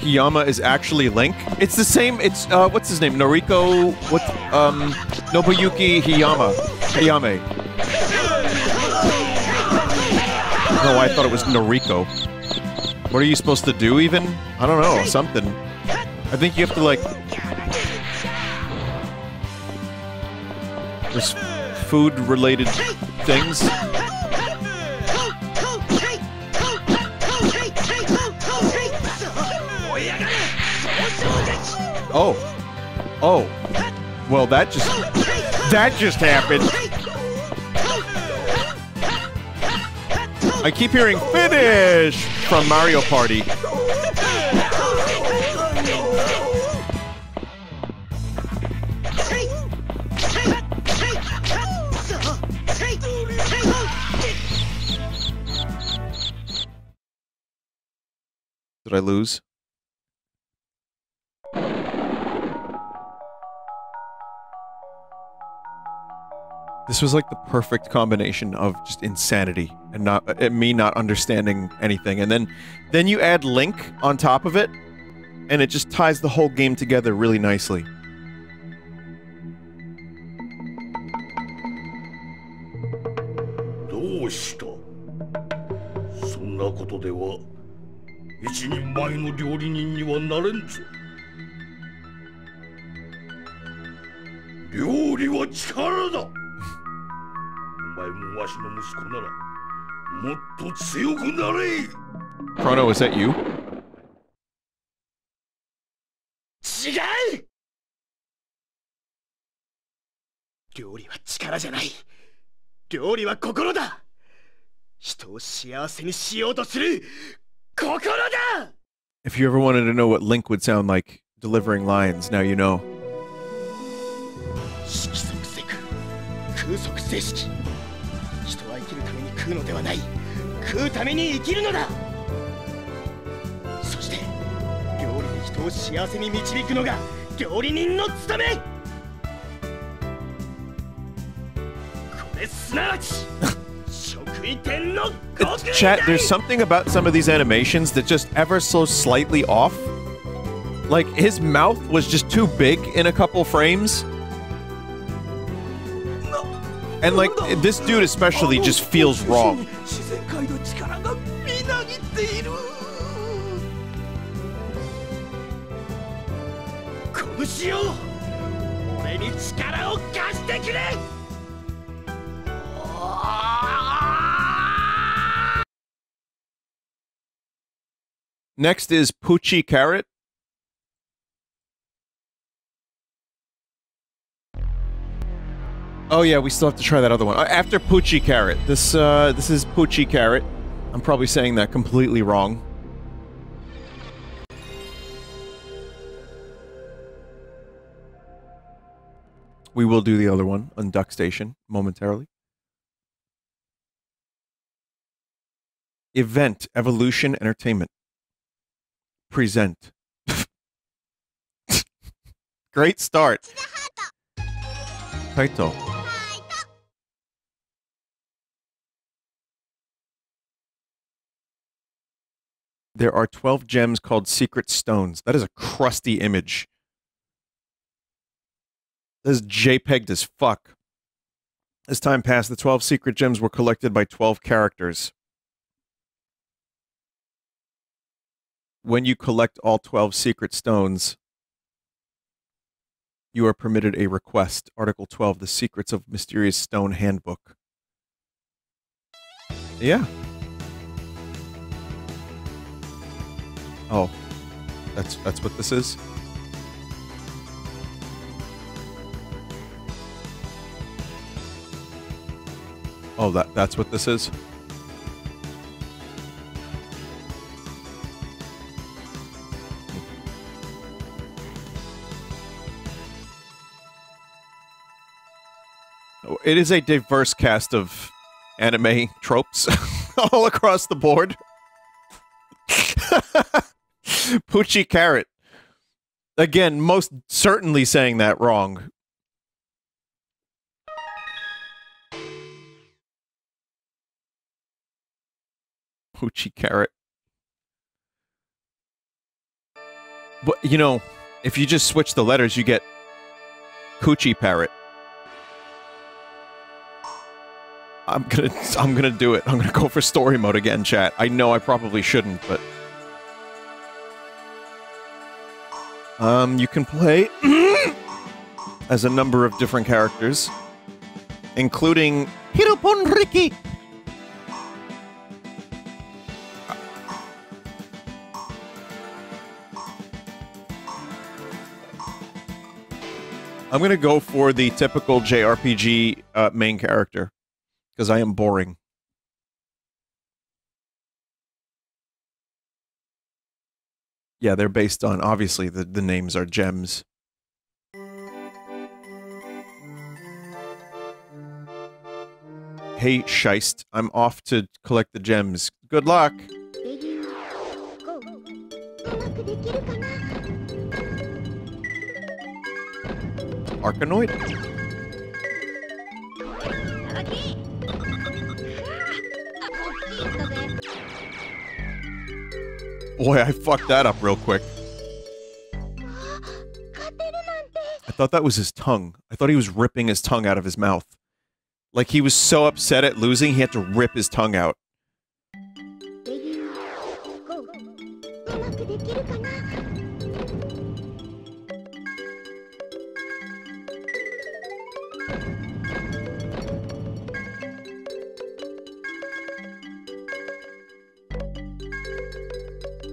Hiyama is actually Link. It's the same. It's uh, what's his name? Noriko. What? Um, Nobuyuki Hiyama. Hiyame. No, I thought it was Noriko. What are you supposed to do? Even? I don't know. Something. I think you have to like. There's food-related things. Oh. Oh. Well, that just that just happened. I keep hearing finish from Mario Party. Did I lose? This was like the perfect combination of just insanity and not uh, and me not understanding anything. And then then you add Link on top of it and it just ties the whole game together really nicely. 一人前の料理人にはなれんぞ。料理は力だ。お前もわしの息子ならもっと強くなれ。Chrono, is that you? 違う！料理は力じゃない。料理は心だ。人を幸せにしようとする If you ever wanted to know what Link would sound like delivering lines, now you know. Chat, there's something about some of these animations that just ever so slightly off. Like, his mouth was just too big in a couple frames. And, like, this dude especially just feels wrong. Next is Puchi Carat. Oh yeah, we still have to try that other one. Uh, After Puchi Carat. This uh this is Puchi Carat. I'm probably saying that completely wrong. We will do the other one on DuckStation momentarily. Event Evolution Entertainment present. *laughs* Great start. Kaito. There are 12 gems called secret stones. That is a crusty image. This is JPEG'd as fuck. As time passed, the 12 secret gems were collected by 12 characters. When you collect all 12 secret stones, you are permitted a request. Article 12, The Secrets of Mysterious Stone Handbook. Yeah. Oh. That's that's what this is. Oh, that that's what this is. It is a diverse cast of anime tropes *laughs* all across the board. *laughs* Puchi Carat. Again, most certainly saying that wrong. Puchi Carat. But, you know, if you just switch the letters, you get Coochie Parrot. I'm gonna I'm gonna do it. I'm gonna go for story mode again, chat. I know I probably shouldn't, but um, you can play *clears throat* as a number of different characters, including Hiropon Riki. I'm gonna go for the typical JRPG uh, main character because I am boring. Yeah, they're based on obviously the, the names are gems. Hey, Scheist, I'm off to collect the gems. Good luck! レ Boy, I fucked that up real quick. I thought that was his tongue. I thought he was ripping his tongue out of his mouth. Like, he was so upset at losing, he had to rip his tongue out.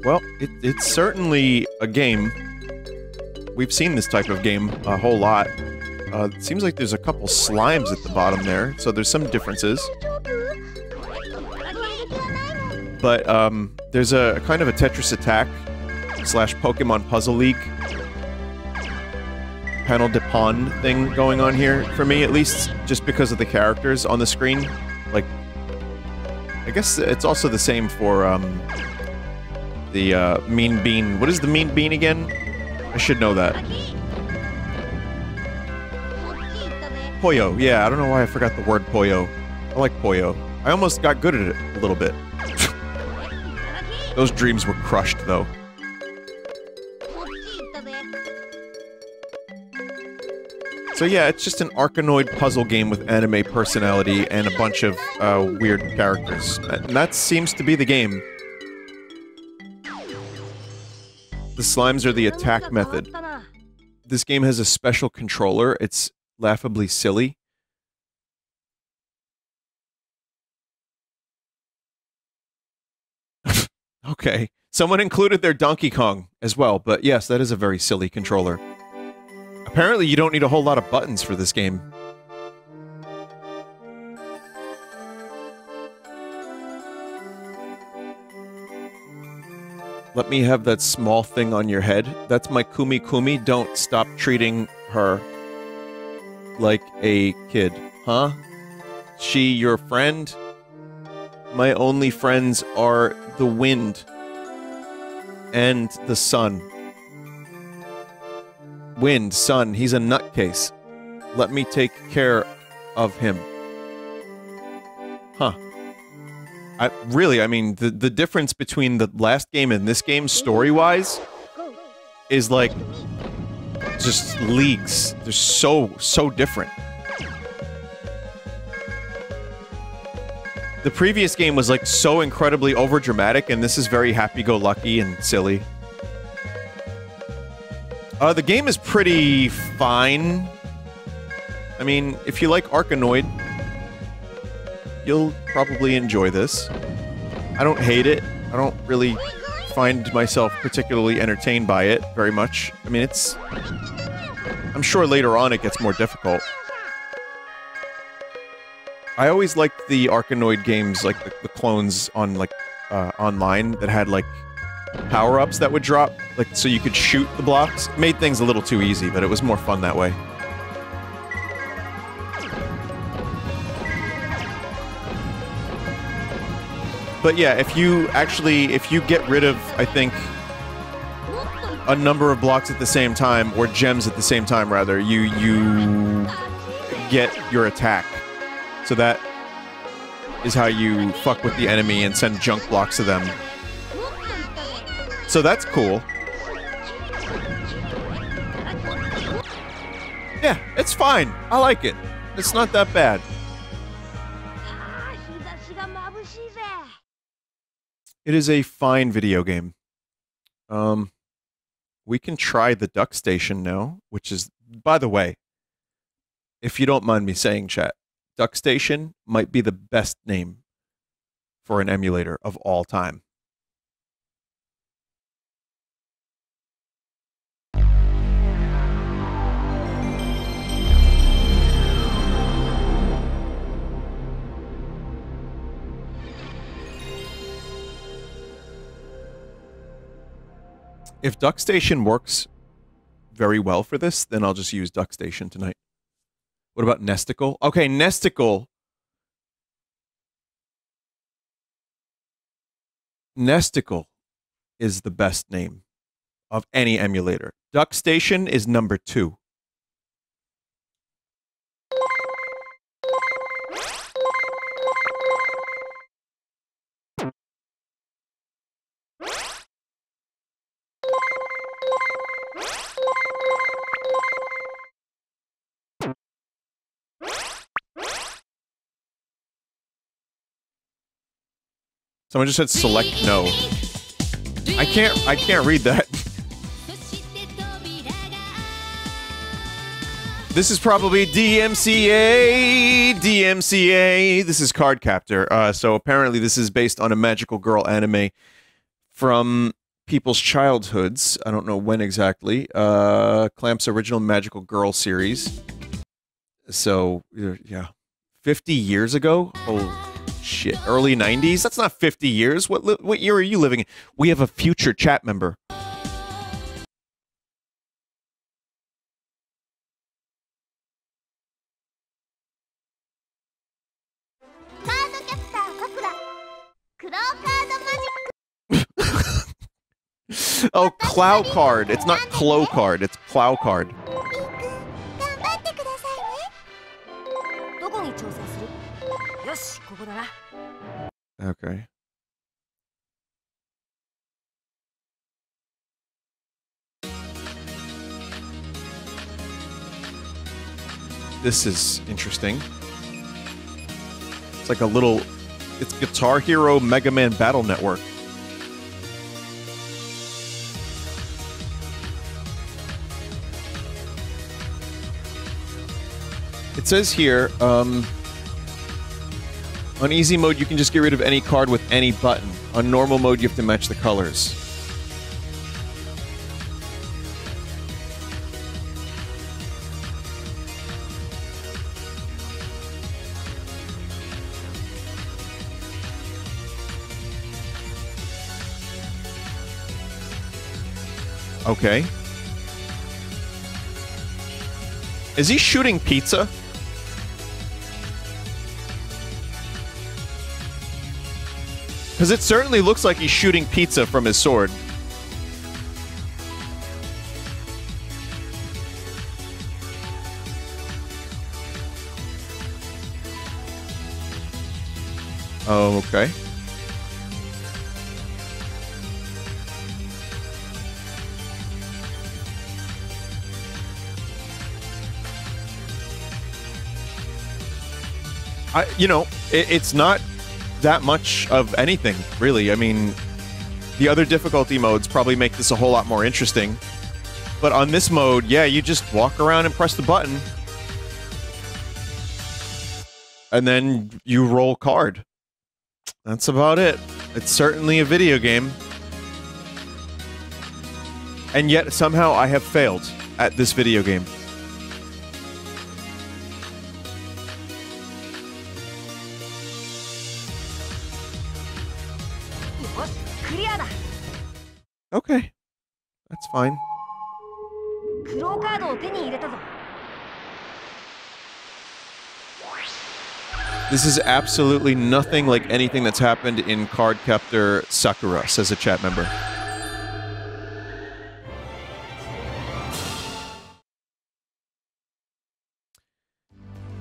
Well, it, it's certainly a game. We've seen this type of game a whole lot. Uh, it seems like there's a couple slimes at the bottom there, so there's some differences. But um, there's a, kind of a Tetris Attack slash Pokemon Puzzle League panel de pon thing going on here for me, at least, just because of the characters on the screen. Like, I guess it's also the same for um, the uh, Mean Bean. What is the Mean Bean again? I should know that. Poyo. Yeah, I don't know why I forgot the word Poyo. I like Poyo. I almost got good at it a little bit. *laughs* Those dreams were crushed, though. So yeah, it's just an Arkanoid puzzle game with anime personality and a bunch of uh, weird characters. And that seems to be the game. The slimes are the attack method. This game has a special controller. It's laughably silly. *laughs* okay. Someone included their Donkey Kong as well, but yes, that is a very silly controller. Apparently you don't need a whole lot of buttons for this game. Let me have that small thing on your head. That's my Kumi Kumi. Don't stop treating her like a kid. Huh? She your friend? My only friends are the wind and the sun. Wind, sun, he's a nutcase. Let me take care of him. Huh. I really, I mean, the the difference between the last game and this game story-wise is like just leagues. They're so so different. The previous game was like so incredibly overdramatic, and this is very happy-go-lucky and silly. Uh, the game is pretty fine. I mean, if you like Arkanoid, you'll probably enjoy this. I don't hate it. I don't really find myself particularly entertained by it very much. I mean, it's... I'm sure later on it gets more difficult. I always liked the Arkanoid games, like the, the clones on, like, uh, online that had, like, power-ups that would drop, like, so you could shoot the blocks. Made things a little too easy, but it was more fun that way. But yeah, if you actually, if you get rid of, I think, a number of blocks at the same time, or gems at the same time, rather, you, you get your attack. So that is how you fuck with the enemy and send junk blocks to them. So that's cool. Yeah, it's fine. I like it. It's not that bad. It is a fine video game. Um, we can try the DuckStation now, which is, by the way, if you don't mind me saying, chat, DuckStation might be the best name for an emulator of all time. If DuckStation works very well for this, then I'll just use DuckStation tonight. What about Nesticle? Okay, Nesticle. Nesticle is the best name of any emulator. DuckStation is number two. Someone just said select no. I can't I can't read that. *laughs* This is probably DMCA, DMCA. This is Cardcaptor. Uh, so apparently this is based on a magical girl anime from people's childhoods. I don't know when exactly. Uh, Clamp's original Magical Girl series. So uh, yeah, fifty years ago. Oh Shit, early 90s? That's not 50 years. What, what year are you living in? We have a future chat member. *laughs* oh, Clow Card. It's not Clo Card, it's plow Card. Okay. This is interesting. It's like a little. It's Guitar Hero Mega Man Battle Network. It says here, um, on easy mode, you can just get rid of any card with any button. On normal mode, you have to match the colors. Okay. Is he shooting pizza? Because it certainly looks like he's shooting pizza from his sword. Oh, okay. I, you know, it, it's not that much of anything, really. I mean, the other difficulty modes probably make this a whole lot more interesting. But on this mode, yeah, you just walk around and press the button. And then you roll card. That's about it. It's certainly a video game. And yet, somehow, I have failed at this video game. Okay. That's fine. This is absolutely nothing like anything that's happened in Cardcaptor Sakura, says a chat member.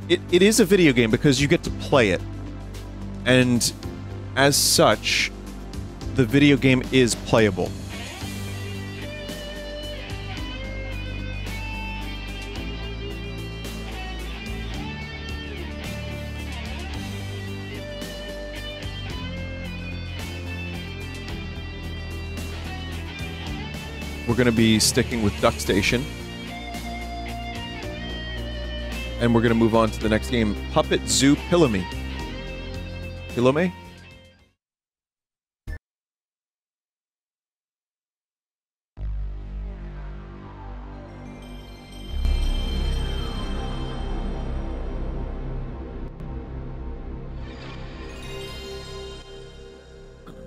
It, it is a video game because you get to play it. And as such, the video game is playable. We're going to be sticking with DuckStation. And we're going to move on to the next game Puppet Zoo Pilomy. Pilome?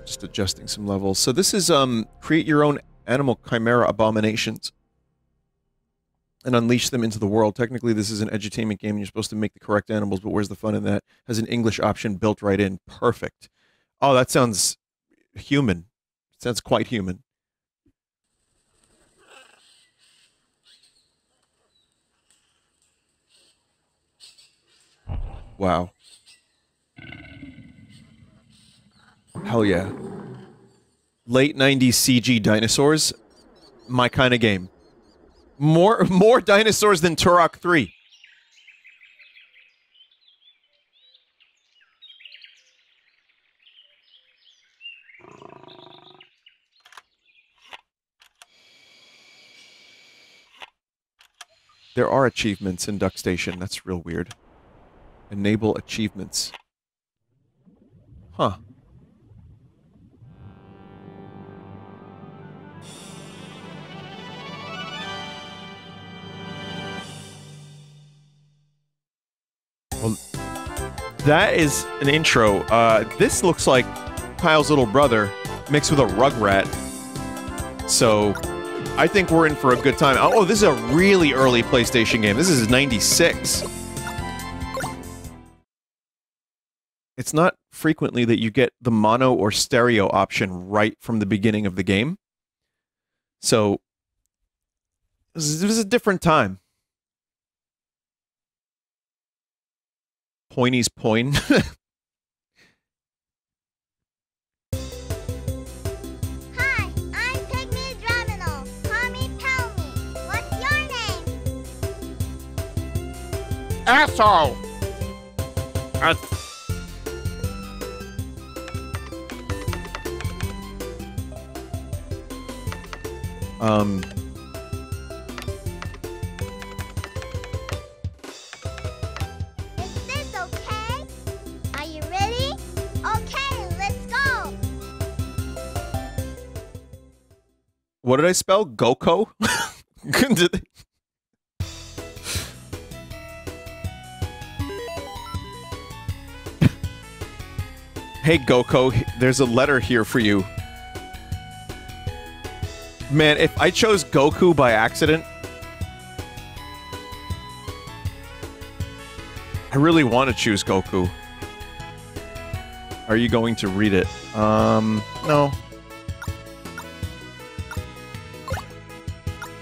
just adjusting some levels. So this is um create your own animal chimera abominations and unleash them into the world. Technically, this is an edutainment game, and you're supposed to make the correct animals. But where's the fun in that? Has an English option built right in. Perfect. Oh, that sounds human. Sounds quite human. Wow. Hell yeah. Late 90s CG dinosaurs, my kind of game. More *laughs* more dinosaurs than Turok 3. There are achievements in DuckStation. That's real weird. Enable achievements. Huh. Well, that is an intro. Uh, this looks like Kyle's little brother mixed with a rugrat. So I think we're in for a good time. Oh, this is a really early PlayStation game. This is 96. It's not frequently that you get the mono or stereo option right from the beginning of the game. So this is, this is a different time. Pointy's point. Hi, I'm Pygmy Draminal. Call me Tell Me. What's *laughs* your name? Asshole! Uh, um what did I spell? Goko? *laughs* Hey Goko, there's a letter here for you. Man, if I chose Goku by accident, I really want to choose Goku. Are you going to read it? Um, no.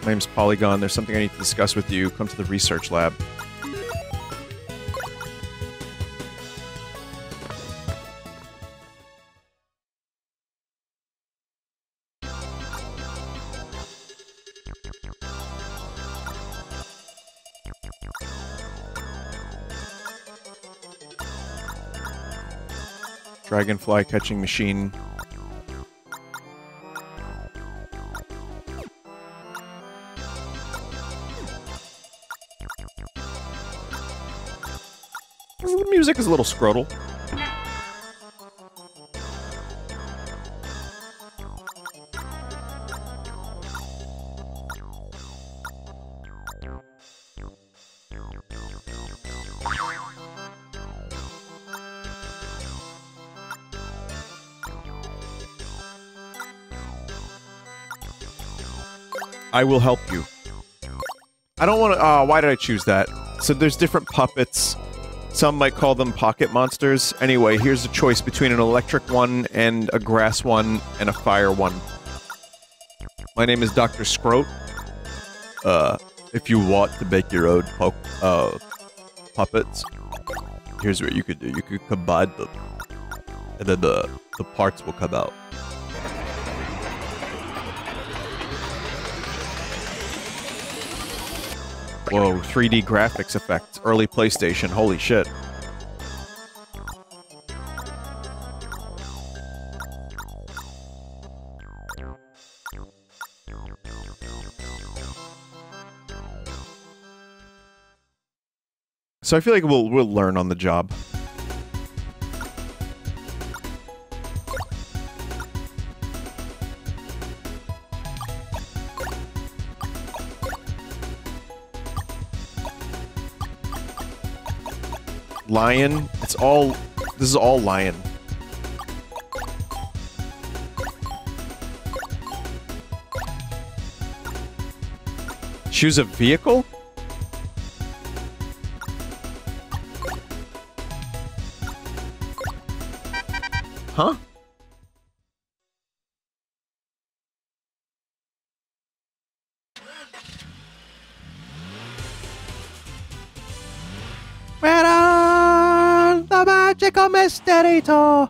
Name's Polygon. There's something I need to discuss with you. Come to the research lab. Dragonfly catching machine. The music is a little scrotal. I will help you. I don't want to. Uh, why did I choose that? So there's different puppets. Some might call them pocket monsters. Anyway, here's a choice between an electric one and a grass one and a fire one. My name is Dr. Scroat. Uh, if you want to make your own uh, puppets, here's what you could do. You could combine them, and then the the parts will come out. Whoa, 3D graphics effects. Early PlayStation. Holy shit. So I feel like we'll we'll learn on the job. Lion. It's all. This is all lion. Choose a vehicle? Mystery tour.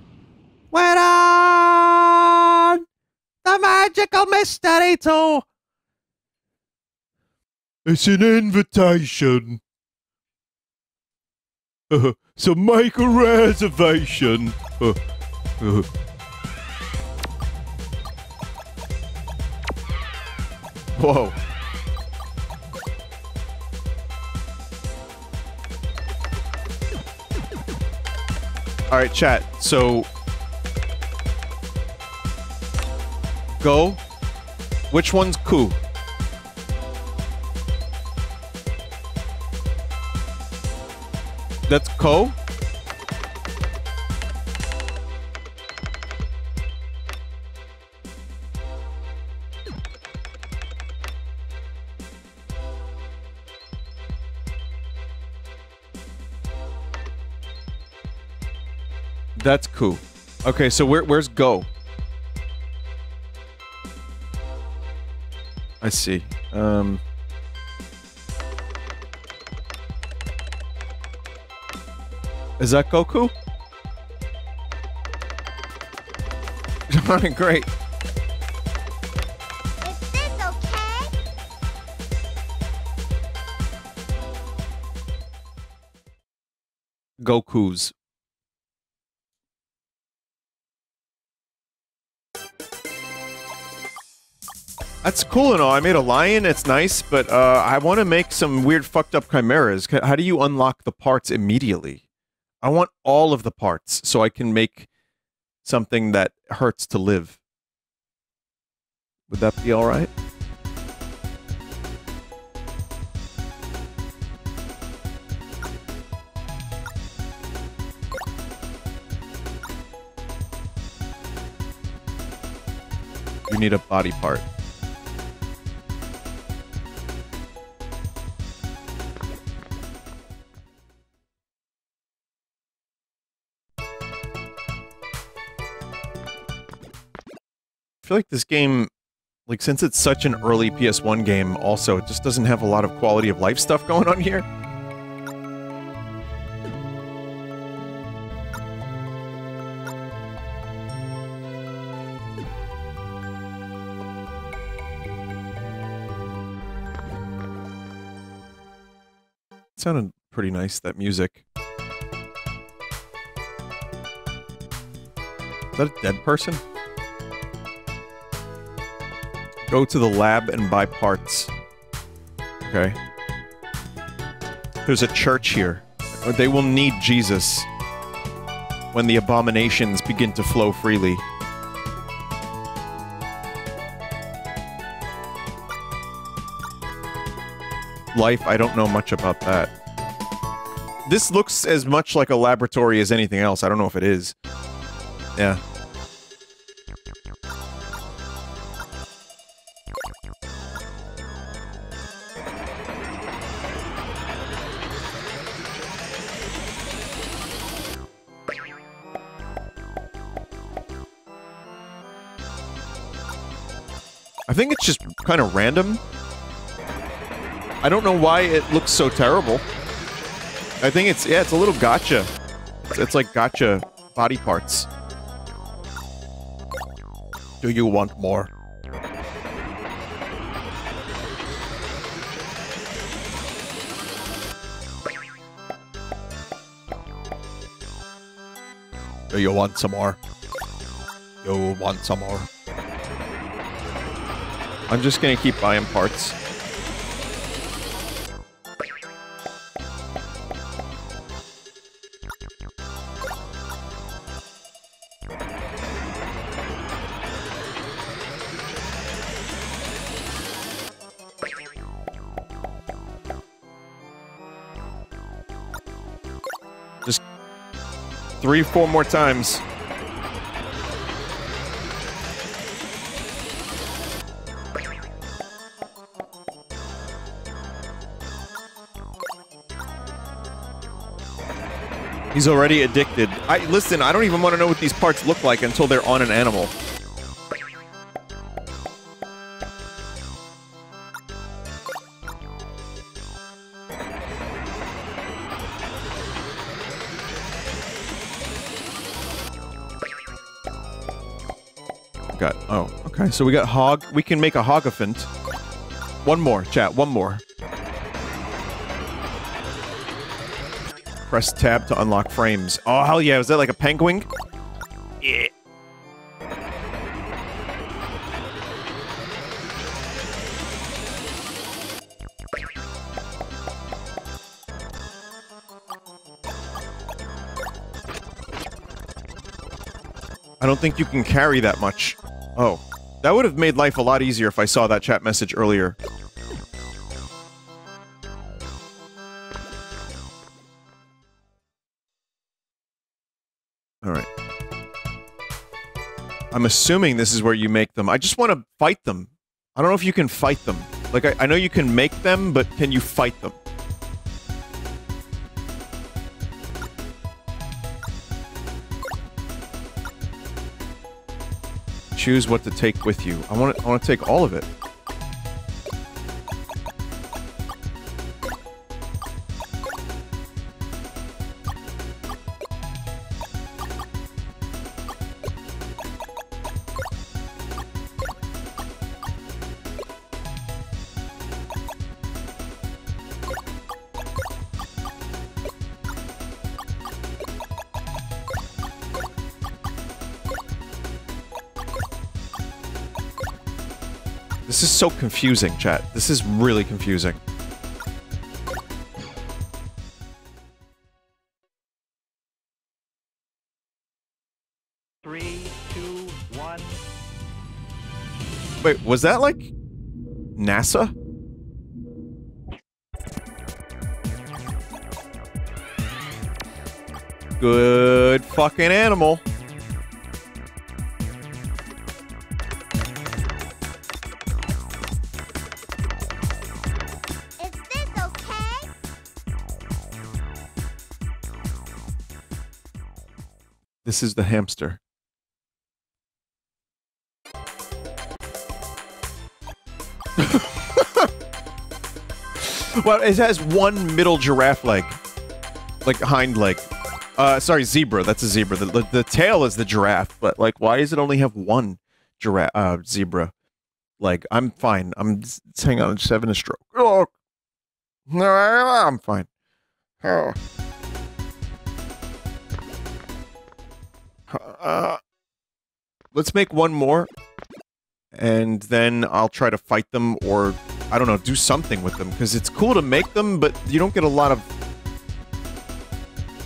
We're on the magical mystery tour. It's an invitation. Uh, so make a reservation. Uh, uh. Whoa. All right, chat. So go. Which one's coup? That's Ko? That's cool. Okay, so where where's Go? I see. Um Is that Goku? *laughs* Alright, great. Is this okay? Goku's. That's cool and all. I made a lion. It's nice, but uh, I want to make some weird fucked up chimeras. How do you unlock the parts immediately? I want all of the parts so I can make something that hurts to live. Would that be all right? You need a body part. Feel like this game, like since it's such an early PS1 game, also it just doesn't have a lot of quality of life stuff *laughs* going on here. It sounded pretty nice, that music. Is that a dead person? Go to the lab and buy parts. Okay. There's a church here. They will need Jesus when the abominations begin to flow freely. Life, I don't know much about that. This looks as much like a laboratory as anything else. I don't know if it is. Yeah. Think it's just kind of random. I don't know why it looks so terrible. I think it's, yeah, it's a little gotcha. It's, it's like gotcha body parts. Do you want more? Do you want some more? You want some more? I'm just gonna keep buying parts. Just three, four more times. He's already addicted. I listen, I don't even want to know what these parts look like until they're on an animal. Got oh, okay. So we got hog. We can make a hogaphant. One more, chat. One more. Press tab to unlock frames. Oh hell yeah! Was that like a penguin? Yeah. I don't think you can carry that much. Oh. That would have made life a lot easier if I saw that chat message earlier. I'm assuming this is where you make them. I just want to fight them. I don't know if you can fight them. Like, I, I know you can make them, but can you fight them? Choose what to take with you. I want to, I want to take all of it. So confusing, chat. This is really confusing. Three, two, one. Wait, was that like NASA? Good fucking animal. This is the hamster. *laughs* well, it has one middle giraffe leg. Like hind leg. Uh, sorry, zebra. That's a zebra. The, the, the tail is the giraffe, but like, why does it only have one giraffe, uh, zebra? Like, I'm fine. I'm, hang on, having a stroke. Oh. I'm fine. Oh. Uh, let's make one more, and then I'll try to fight them, or I don't know, do something with them because it's cool to make them, but you don't get a lot of.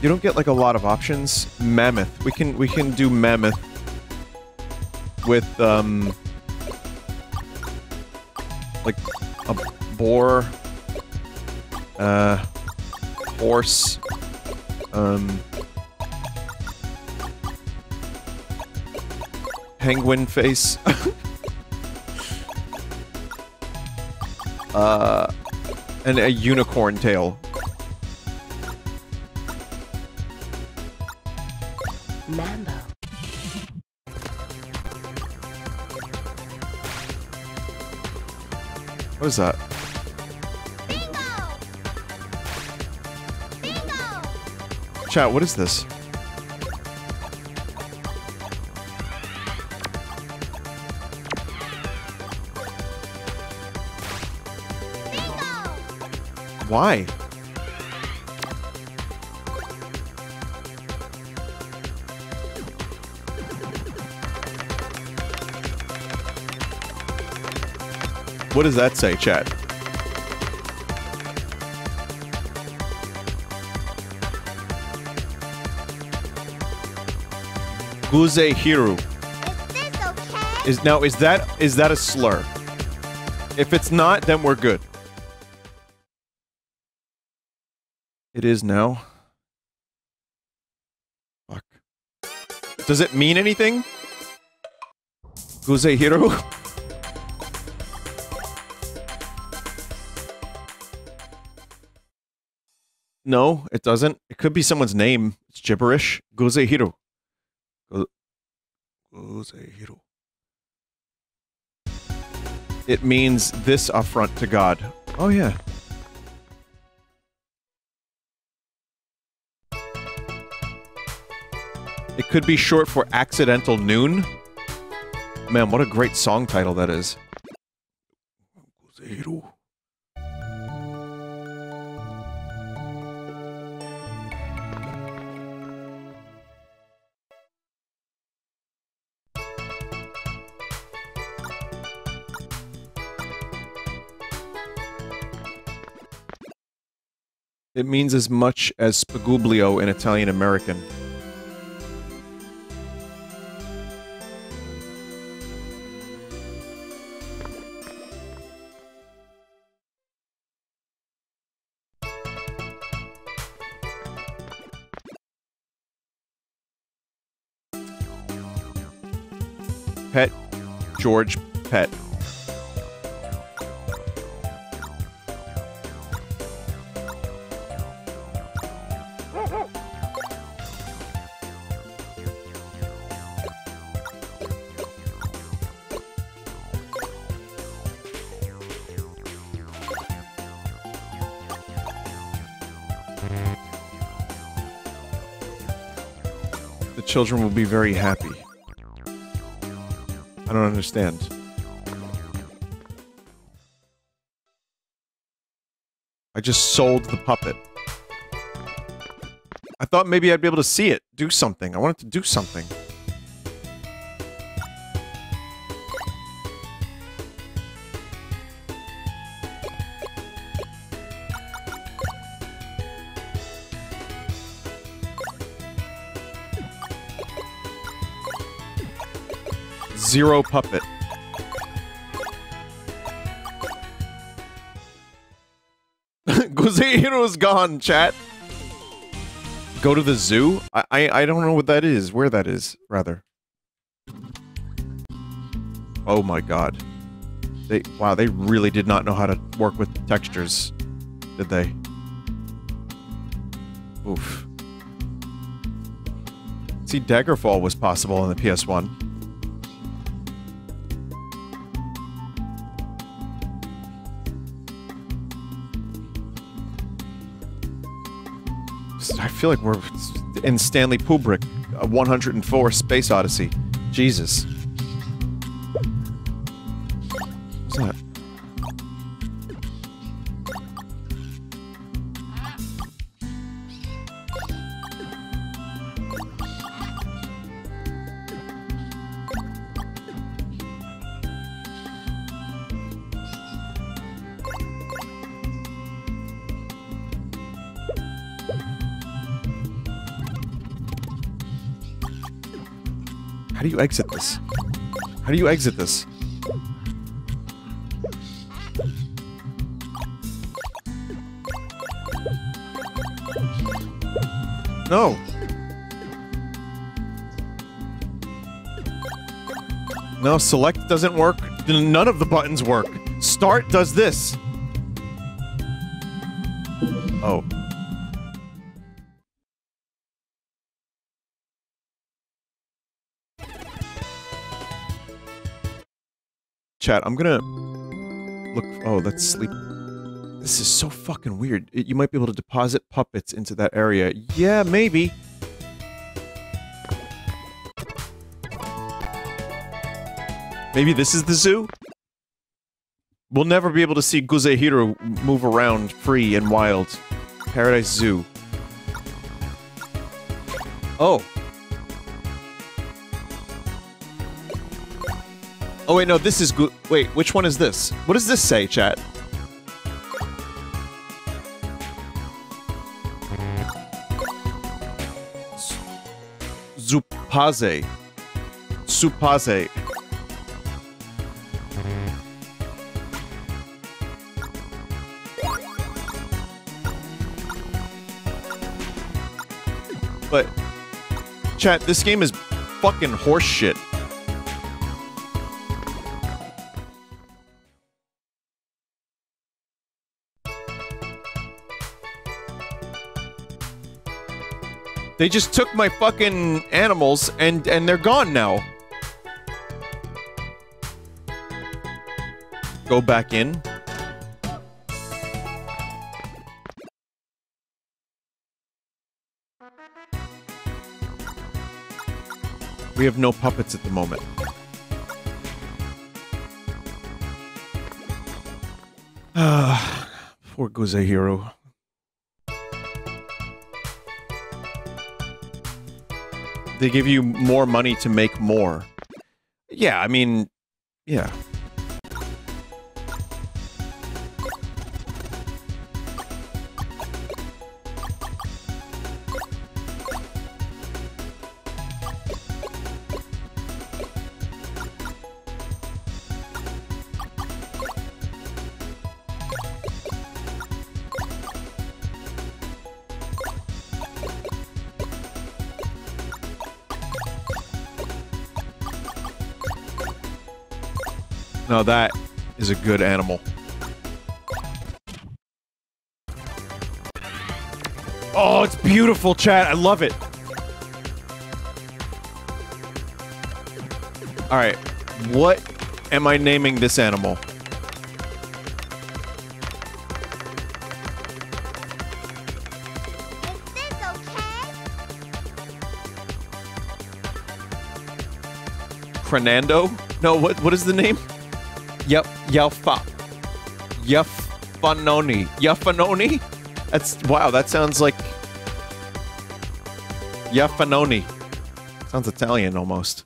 You don't get like a lot of options. Mammoth. We can we can do mammoth with um like a boar, uh, horse, um. Penguin face. *laughs* uh, and a unicorn tail. Mambo. What is that? Bingo! Bingo! Chat, what is this? Why? What does that say, chat? Guze Hiru. Is now is that is that a slur? If it's not, then we're good. It is now. Fuck. Does it mean anything? Guze Hiru? No, it doesn't. It could be someone's name. It's gibberish. Goze Hiro. Go- Hiro. It means this affront to God. Oh, yeah. It could be short for Accidental Noon. Man, what a great song title that is. Goze Hiro. It means as much as spagublio in Italian American. Pet, George Pet. The children will be very happy. I don't understand. I just sold the puppet. I thought maybe I'd be able to see it, do something. I wanted to do something. Zero puppet. *laughs* Guzehiro's gone, chat. Go to the zoo? I, I I don't know what that is. Where that is, rather. Oh my god. They wow, they really did not know how to work with textures, did they? Oof. See, Daggerfall was possible on the PS1. Feel like we're in Stanley Kubrick, a 104 Space Odyssey. Jesus. Exit this? How do you exit this? No. No, select doesn't work. None of the buttons work. Start does this. Oh. Chat, I'm gonna look. Oh, that's sleep. This is so fucking weird. It- you might be able to deposit puppets into that area. Yeah, maybe. Maybe this is the zoo? We'll never be able to see Guzehiro move around free and wild. Paradise Zoo. Oh. Oh wait, no, this is good. Wait, which one is this? What does this say, chat? Zupaze. Supaze. But, chat, this game is fucking horseshit. They just took my fucking animals and and they're gone now. Go back in. We have no puppets at the moment. Ah, *sighs* poor Guzehiro. They give you more money to make more. Yeah, I mean, yeah. No, that is a good animal. Oh, it's beautiful, chat. I love it. All right. What am I naming this animal? Fernando? No, what what is the name? Yep, Yelfa. Yelfanoni. Yelfanoni? That's wow, that sounds like Yelfanoni. Sounds Italian almost.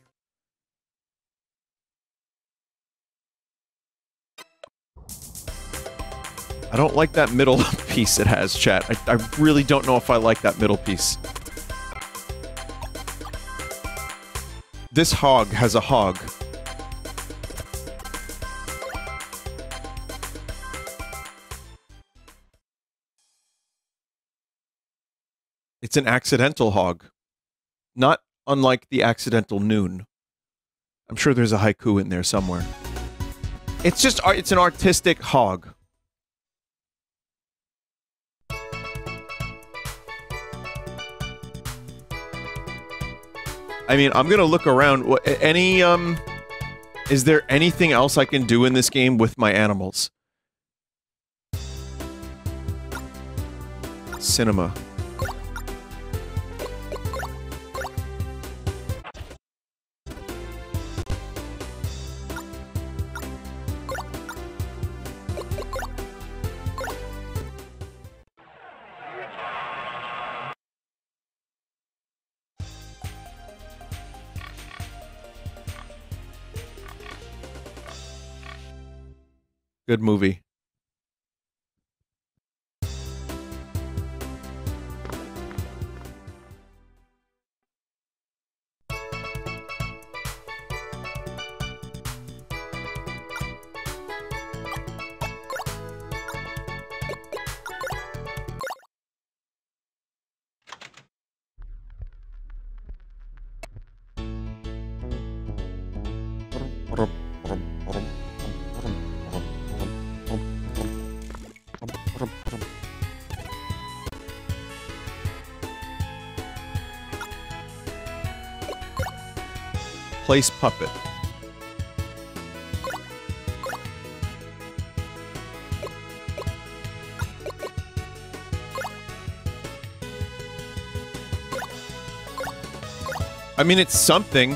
I don't like that middle *laughs* piece it has, chat. I, I really don't know if I like that middle piece. This hog has a hog. It's an accidental hog. Not unlike the accidental noon. I'm sure there's a haiku in there somewhere. It's just ar- it's an artistic hog. I mean, I'm gonna look around. Any um, is there anything else I can do in this game with my animals? Cinema. Good movie. Place puppet. I mean, it's something.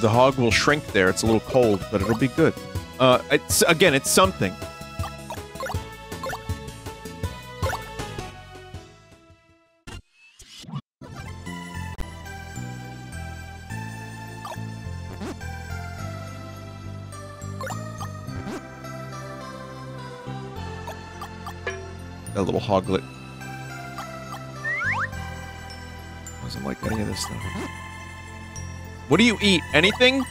The hog will shrink there. It's a little cold, but it'll be good. Uh, it's again, it's something. Hoglet. Doesn't like any of this stuff. What do you eat? Anything?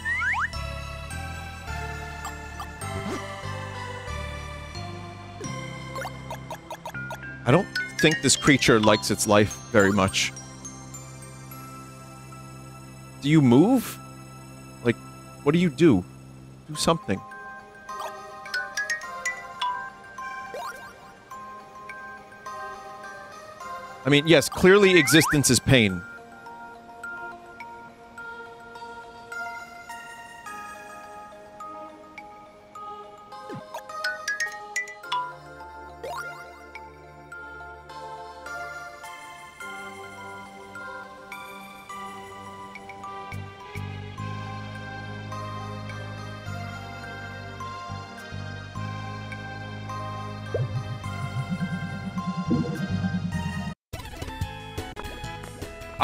I don't think this creature likes its life very much. Do you move? Like, what do you do? Do something. I mean, yes, clearly existence is pain.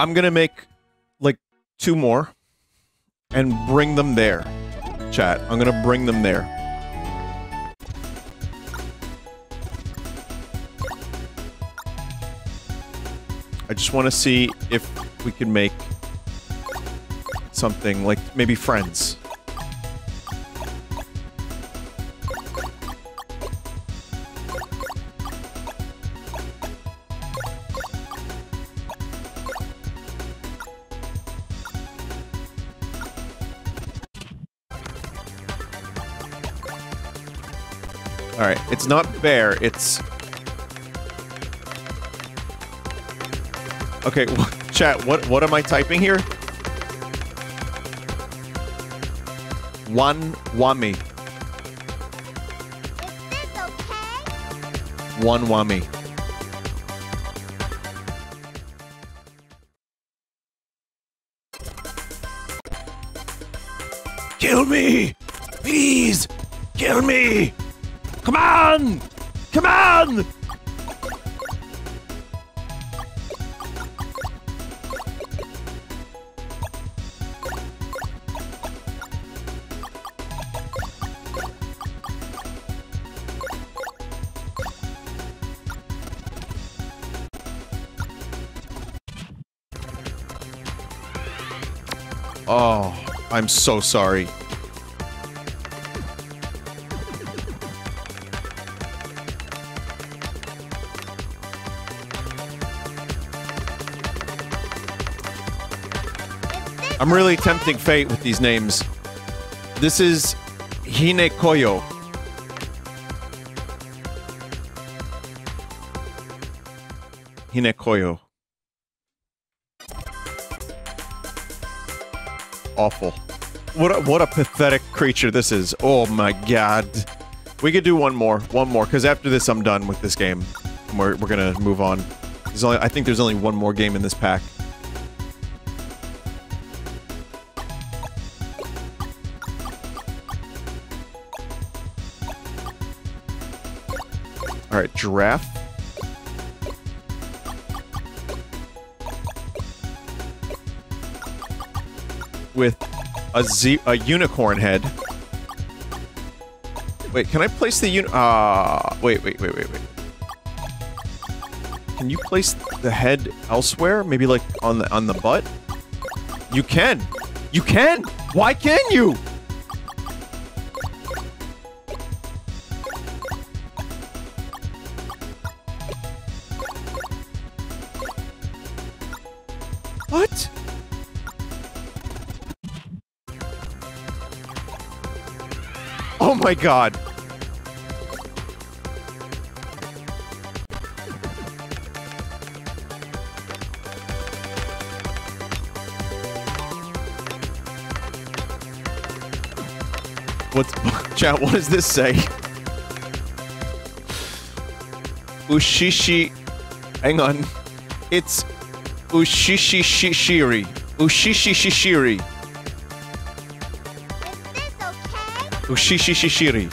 I'm gonna make like two more and bring them there. Chat. I'm gonna bring them there. I just want to see if we can make something like maybe friends. Not bear. It's okay. *laughs* Chat. What what am I typing here? One wami. One wami. Oh, I'm so sorry. I'm really tempting fate with these names. This is Hinekoyo. Hinekoyo. Awful. What a, what a pathetic creature this is. Oh my god. We could do one more. One more, because after this I'm done with this game. We're, we're gonna move on. There's only, I think there's only one more game in this pack. Alright, giraffe. A z a unicorn head. Wait, can I place the uni- Ah, wait, wait, wait, wait, wait. Can you place the head elsewhere? Maybe like on the on the butt? You can. You can. Why can you? My god. What's chat? What does this say? Ushishi. Hang on. It's Ushishi Shishiri. Ushishi Shishiri. Ushishi Shishiri.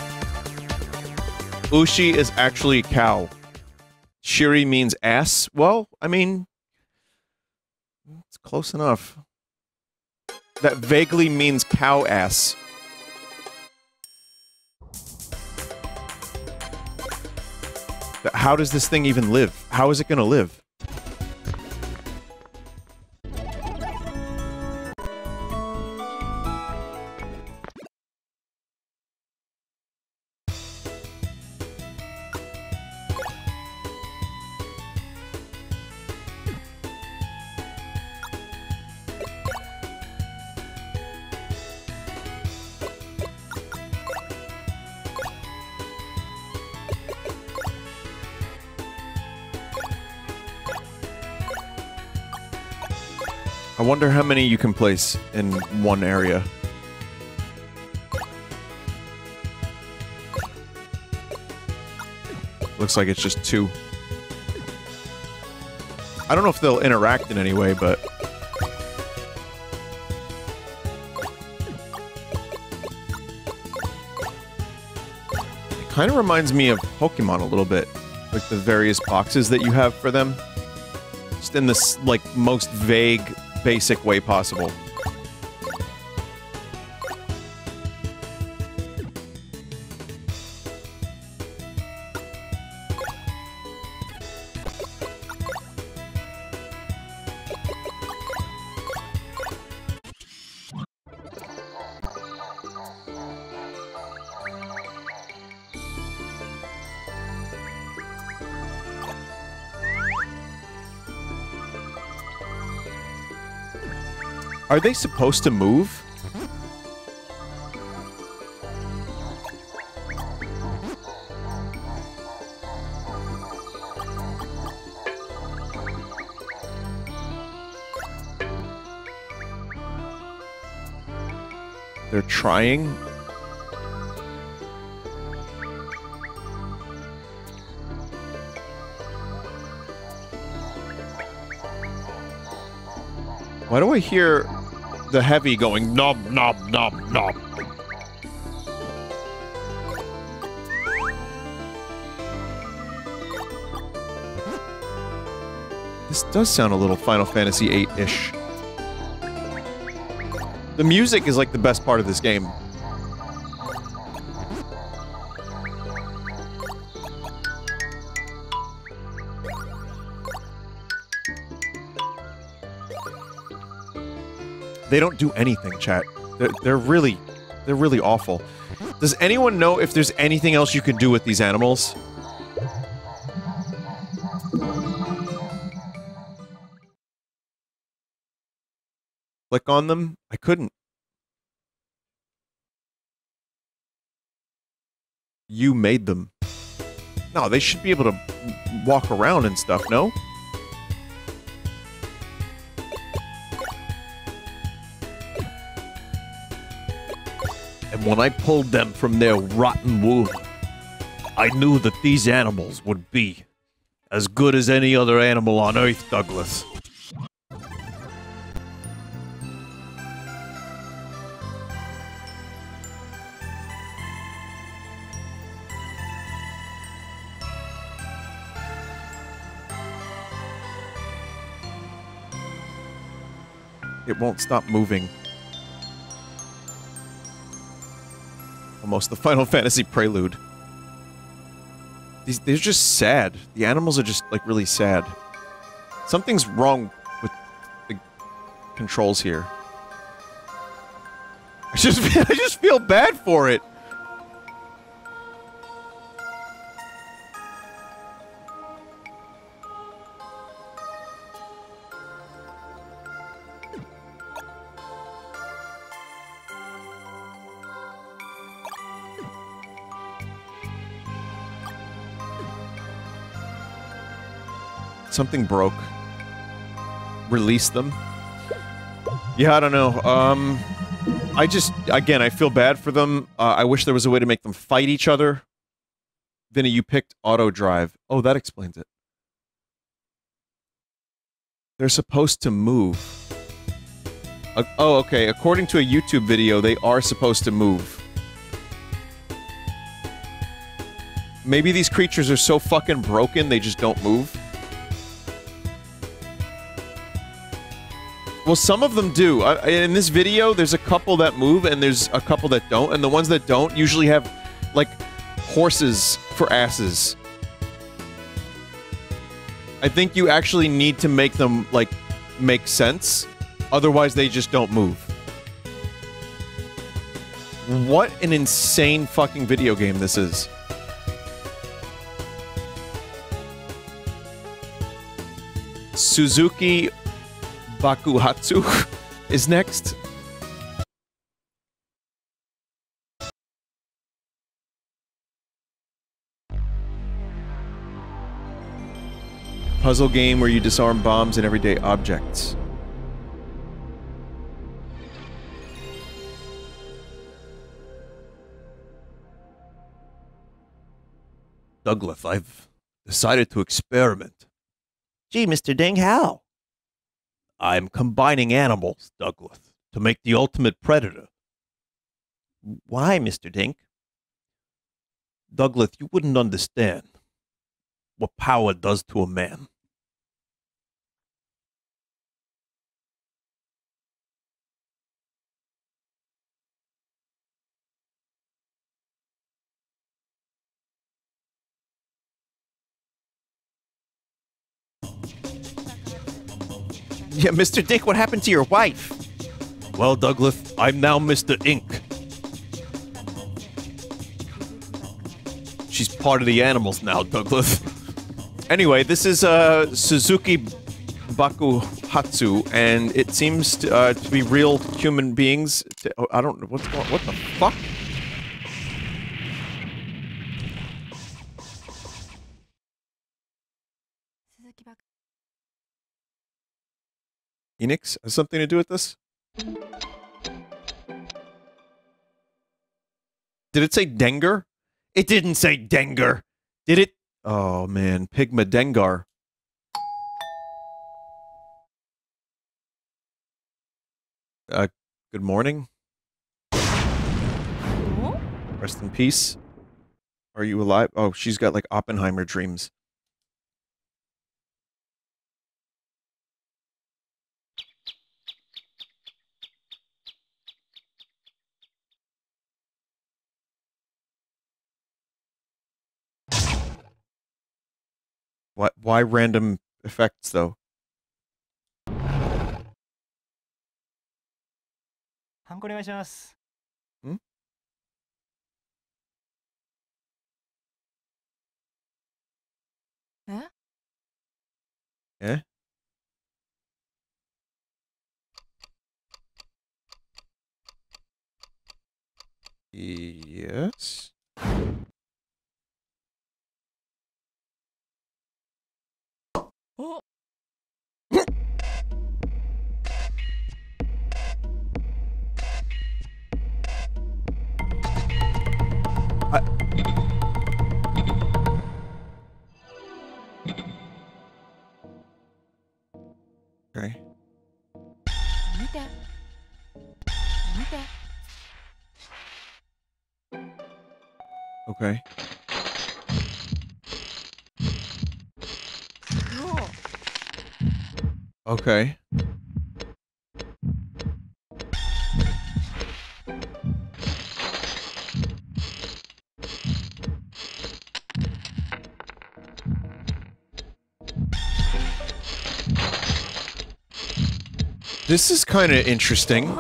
Ushi is actually cow. Shiri means ass. Well, I mean, it's close enough. That vaguely means cow ass. How does this thing even live? How is it gonna live? Wonder how many you can place in one area. Looks like it's just two. I don't know if they'll interact in any way, but... It kind of reminds me of Pokemon a little bit. Like the various boxes that you have for them. Just in this, like, most vague, basic way possible. Are they supposed to move? They're trying, Why do I hear the heavy going nom nom nom nom? This does sound a little Final Fantasy VIII-ish. The music is like the best part of this game. They don't do anything, chat. They're, they're really, they're really awful. Does anyone know if there's anything else you can do with these animals? Click on them? I couldn't. You made them. No, they should be able to walk around and stuff, no? And when I pulled them from their rotten womb, I knew that these animals would be as good as any other animal on Earth, Douglas. It won't stop moving. Almost the *laughs* Final Fantasy prelude. These, they're just sad. The animals are just, like, really sad. Something's wrong with the controls here. I just, *laughs* I just feel bad for it. Something broke. Release them. Yeah, I don't know. Um, I just, again, I feel bad for them. Uh, I wish there was a way to make them fight each other. Vinny, you picked auto drive. Oh, that explains it. They're supposed to move. Uh, oh, okay. According to a YouTube video, they are supposed to move. Maybe these creatures are so fucking broken they just don't move. Well, some of them do. In this video, there's a couple that move and there's a couple that don't, and the ones that don't usually have, like, horses for asses. I think you actually need to make them, like, make sense. Otherwise, they just don't move. What an insane fucking video game this is. Suzuki Bakuhatsu is next. Puzzle game where you disarm bombs and everyday objects. Douglas, I've decided to experiment. Gee, Mr. Ding, how? I'm combining animals, Douglas, to make the ultimate predator. Why, Mr. Dink? Douglas, you wouldn't understand what power does to a man. *laughs* Yeah, Mr. Dick, what happened to your wife? Well, Douglas, I'm now Mr. Ink. She's part of the animals now, Douglas. Anyway, this is uh, Suzuki Bakuhatsu, and it seems to, uh, to be real human beings. I don't know what's going. What the fuck? Enix has something to do with this? Did it say Dengar? It didn't say Dengar. Did it? Oh man, Pigma Dengar. Uh, good morning. Rest in peace. Are you alive? Oh, she's got like Oppenheimer dreams. Why, why random effects though? Hmm? Eh? Yes. Oh. Okay. Okay. Okay. This is kind of interesting.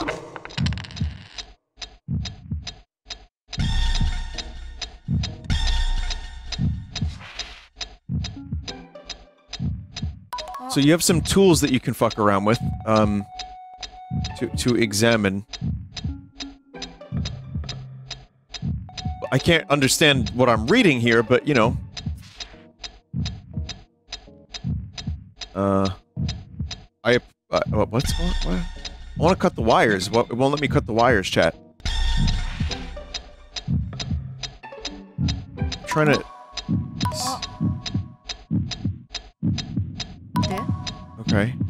So you have some tools that you can fuck around with, um, to, to examine. I can't understand what I'm reading here, but, you know. Uh, I, uh, what's going what? I want to cut the wires. What, it won't let me cut the wires, chat. trying to... Okay.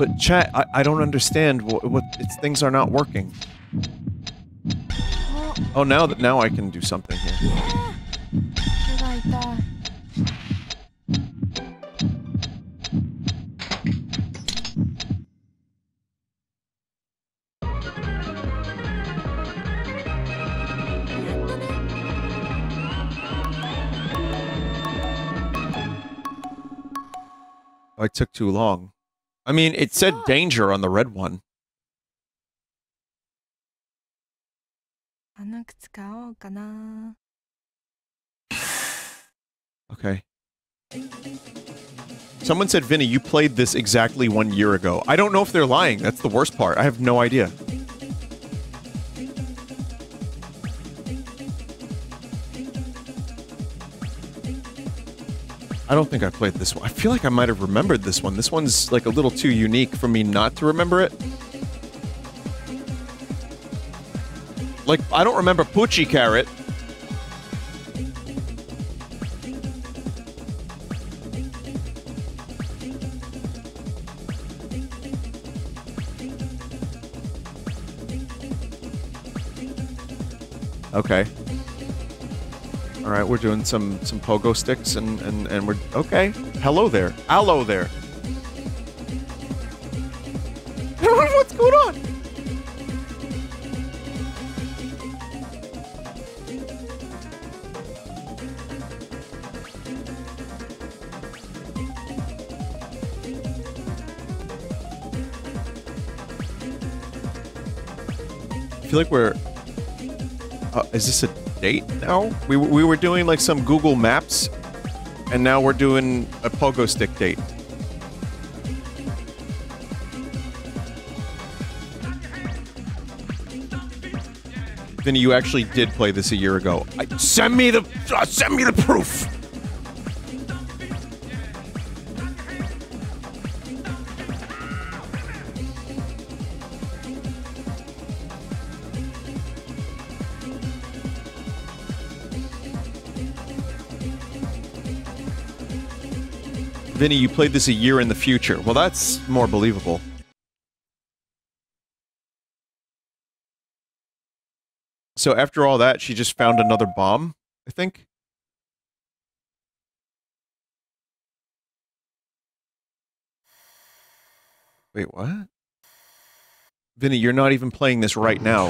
But chat, I, I don't understand what, what things are not working. Oh, now that now I can do something here. I took too long. I mean, it said danger on the red one. Okay. Someone said, Vinny, you played this exactly one year ago. I don't know if they're lying. That's the worst part. I have no idea. I don't think I played this one. I feel like I might have remembered this one. This one's like a little too unique for me not to remember it. Like, I don't remember Puchi Carat. Okay. All right, we're doing some some pogo sticks and and and we're okay. Hello there. Hello there. *laughs* What's going on? I feel like we're. Uh, is this a date now? We, we were doing like some Google Maps and now we're doing a pogo stick date. Vinny, you actually did play this a year ago. I, send me the uh, send me the proof. Vinny, you played this a year in the future. Well, that's more believable. So after all that, she just found another bomb, I think. Wait, what? Vinny, you're not even playing this right now.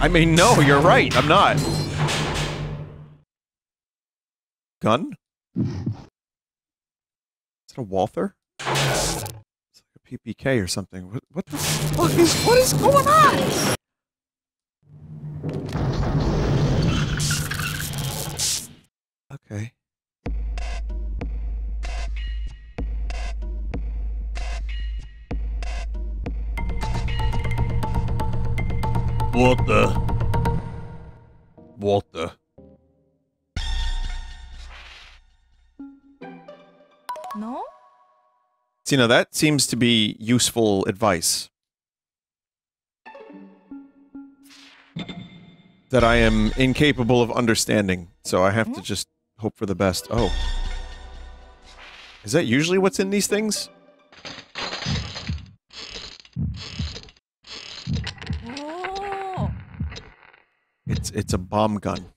I mean, no, you're right. I'm not. Gun? Is it a Walther? It's like a PPK or something. What, what the fuck is what is going on? Okay. What the? What the? No? See, now that seems to be useful advice. That I am incapable of understanding, so I have to hmm? just hope for the best. Oh. Is that usually what's in these things? Oh. It's it's a bomb gun.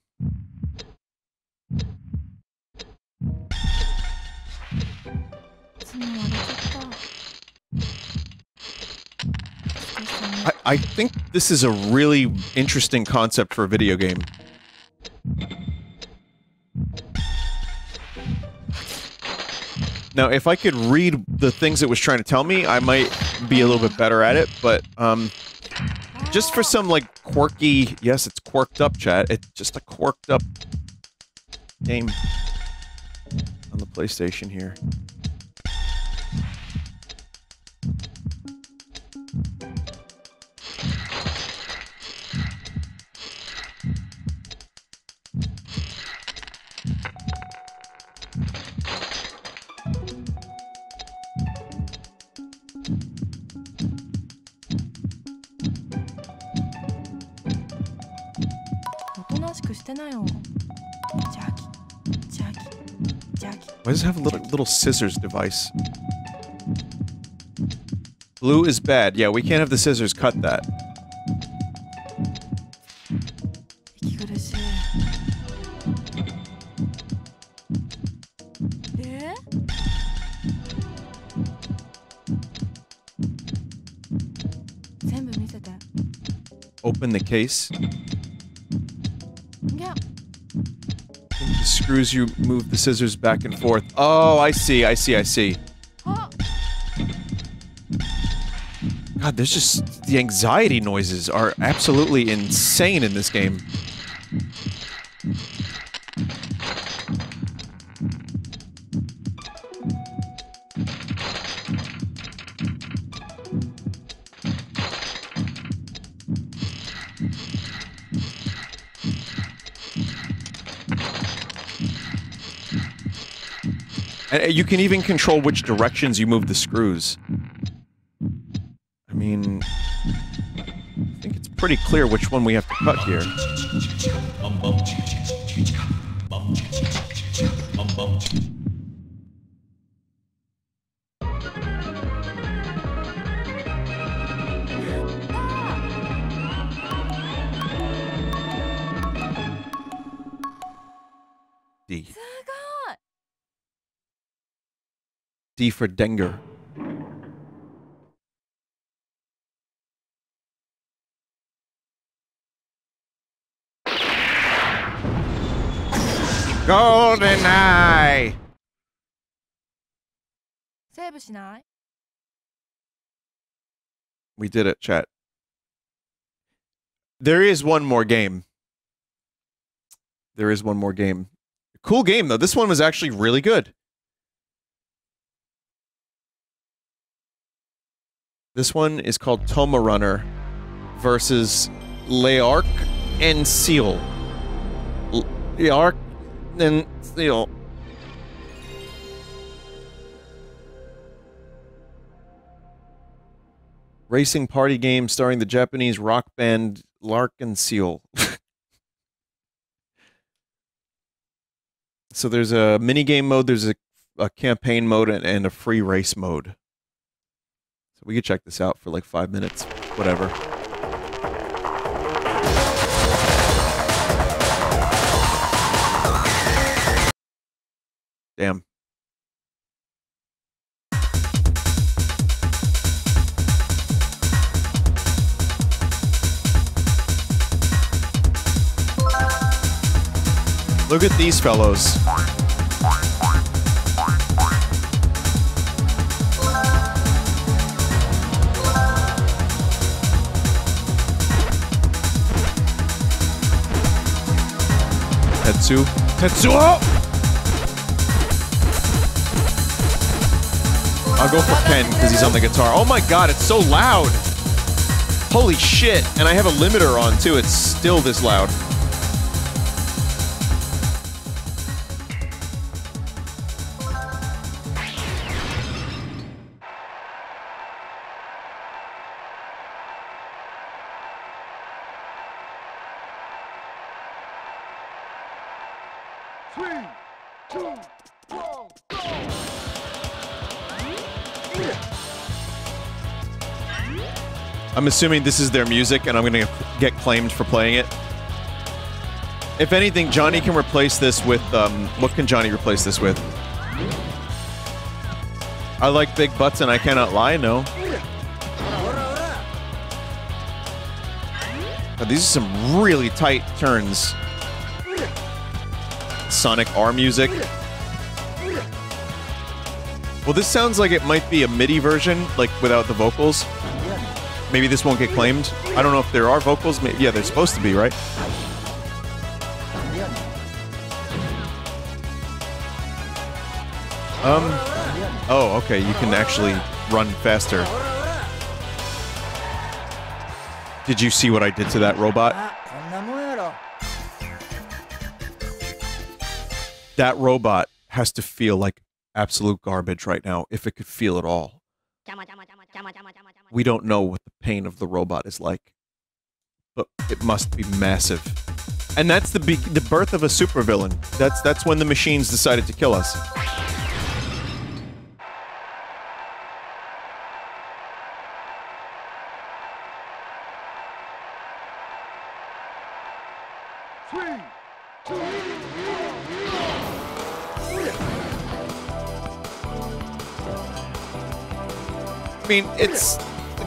I, think this is a really interesting concept for a video game. Now, if I could read the things it was trying to tell me, I might be a little bit better at it, but, um, just for some, like, quirky, yes, it's quirked up, chat, it's just a quirked up game on the PlayStation here. have a little, little scissors device. Blue is bad. Yeah, we can't have the scissors cut that. Open the case. Screws you move the scissors back and forth. Oh, I see, I see, I see. God, there's just the anxiety noises are absolutely insane in this game. You can even control which directions you move the screws. I mean, I think it's pretty clear which one we have to cut here. D for Denger. Golden Eye! セーブしない We did it, chat. There is one more game. There is one more game. Cool game though. This one was actually really good. This one is called TomaRunner versus Leark and Seal. Leark and Seal. Racing party game starring the Japanese rock band L'Arc-en-Ciel. *laughs* so there's a mini game mode, there's a, a campaign mode, and, and a free race mode. So we could check this out for like five minutes, whatever. Damn. Look at these fellows. Tetsu. Tetsuo! Oh! I'll go for Ken because he's on the guitar. Oh my god, it's so loud! Holy shit! And I have a limiter on too, it's still this loud. I'm assuming this is their music, and I'm gonna get claimed for playing it. If anything, Johnny can replace this with, um, what can Johnny replace this with? I like big butts and I cannot lie, no. But these are some really tight turns. Sonic R music. Well, this sounds like it might be a MIDI version, like without the vocals. Maybe this won't get claimed. I don't know if there are vocals. Maybe, yeah, they're supposed to be, right? Um. Oh, okay. You can actually run faster. Did you see what I did to that robot? That robot has to feel like absolute garbage right now, if it could feel at all. We don't know what the pain of the robot is like, but it must be massive. And that's the the birth of a supervillain. That's that's when the machines decided to kill us. I mean, it's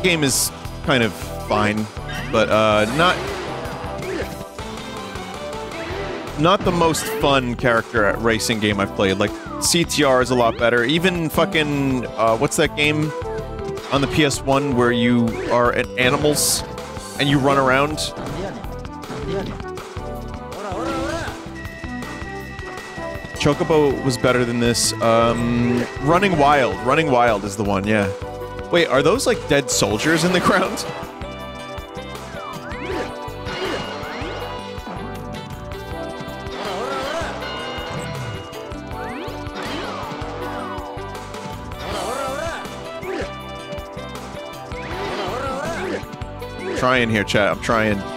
game is kind of fine, but uh, not not the most fun character racing game I've played. Like CTR is a lot better. Even fucking uh, what's that game on the PS1 where you are at animals and you run around? Chocobo was better than this. Um, Running Wild. Running Wild is the one, yeah. Wait, are those like dead soldiers in the ground? trying here, chat. I'm trying.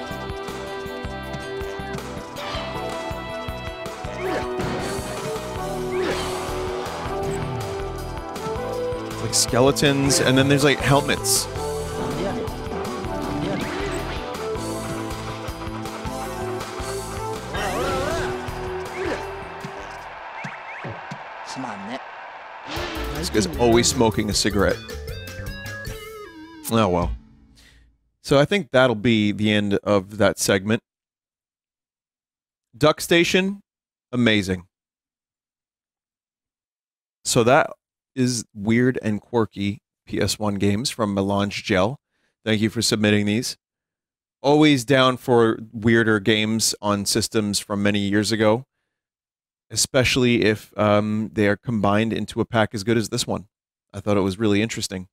Skeletons, and then there's like helmets. This guy's always smoking a cigarette. Oh well. So I think that'll be the end of that segment. DuckStation, amazing. So that is weird and quirky PS1 games from Melange Gel. Thank you for submitting these. Always down for weirder games on systems from many years ago. especially if um, they are combined into a pack as good as this one. I thought it was really interesting.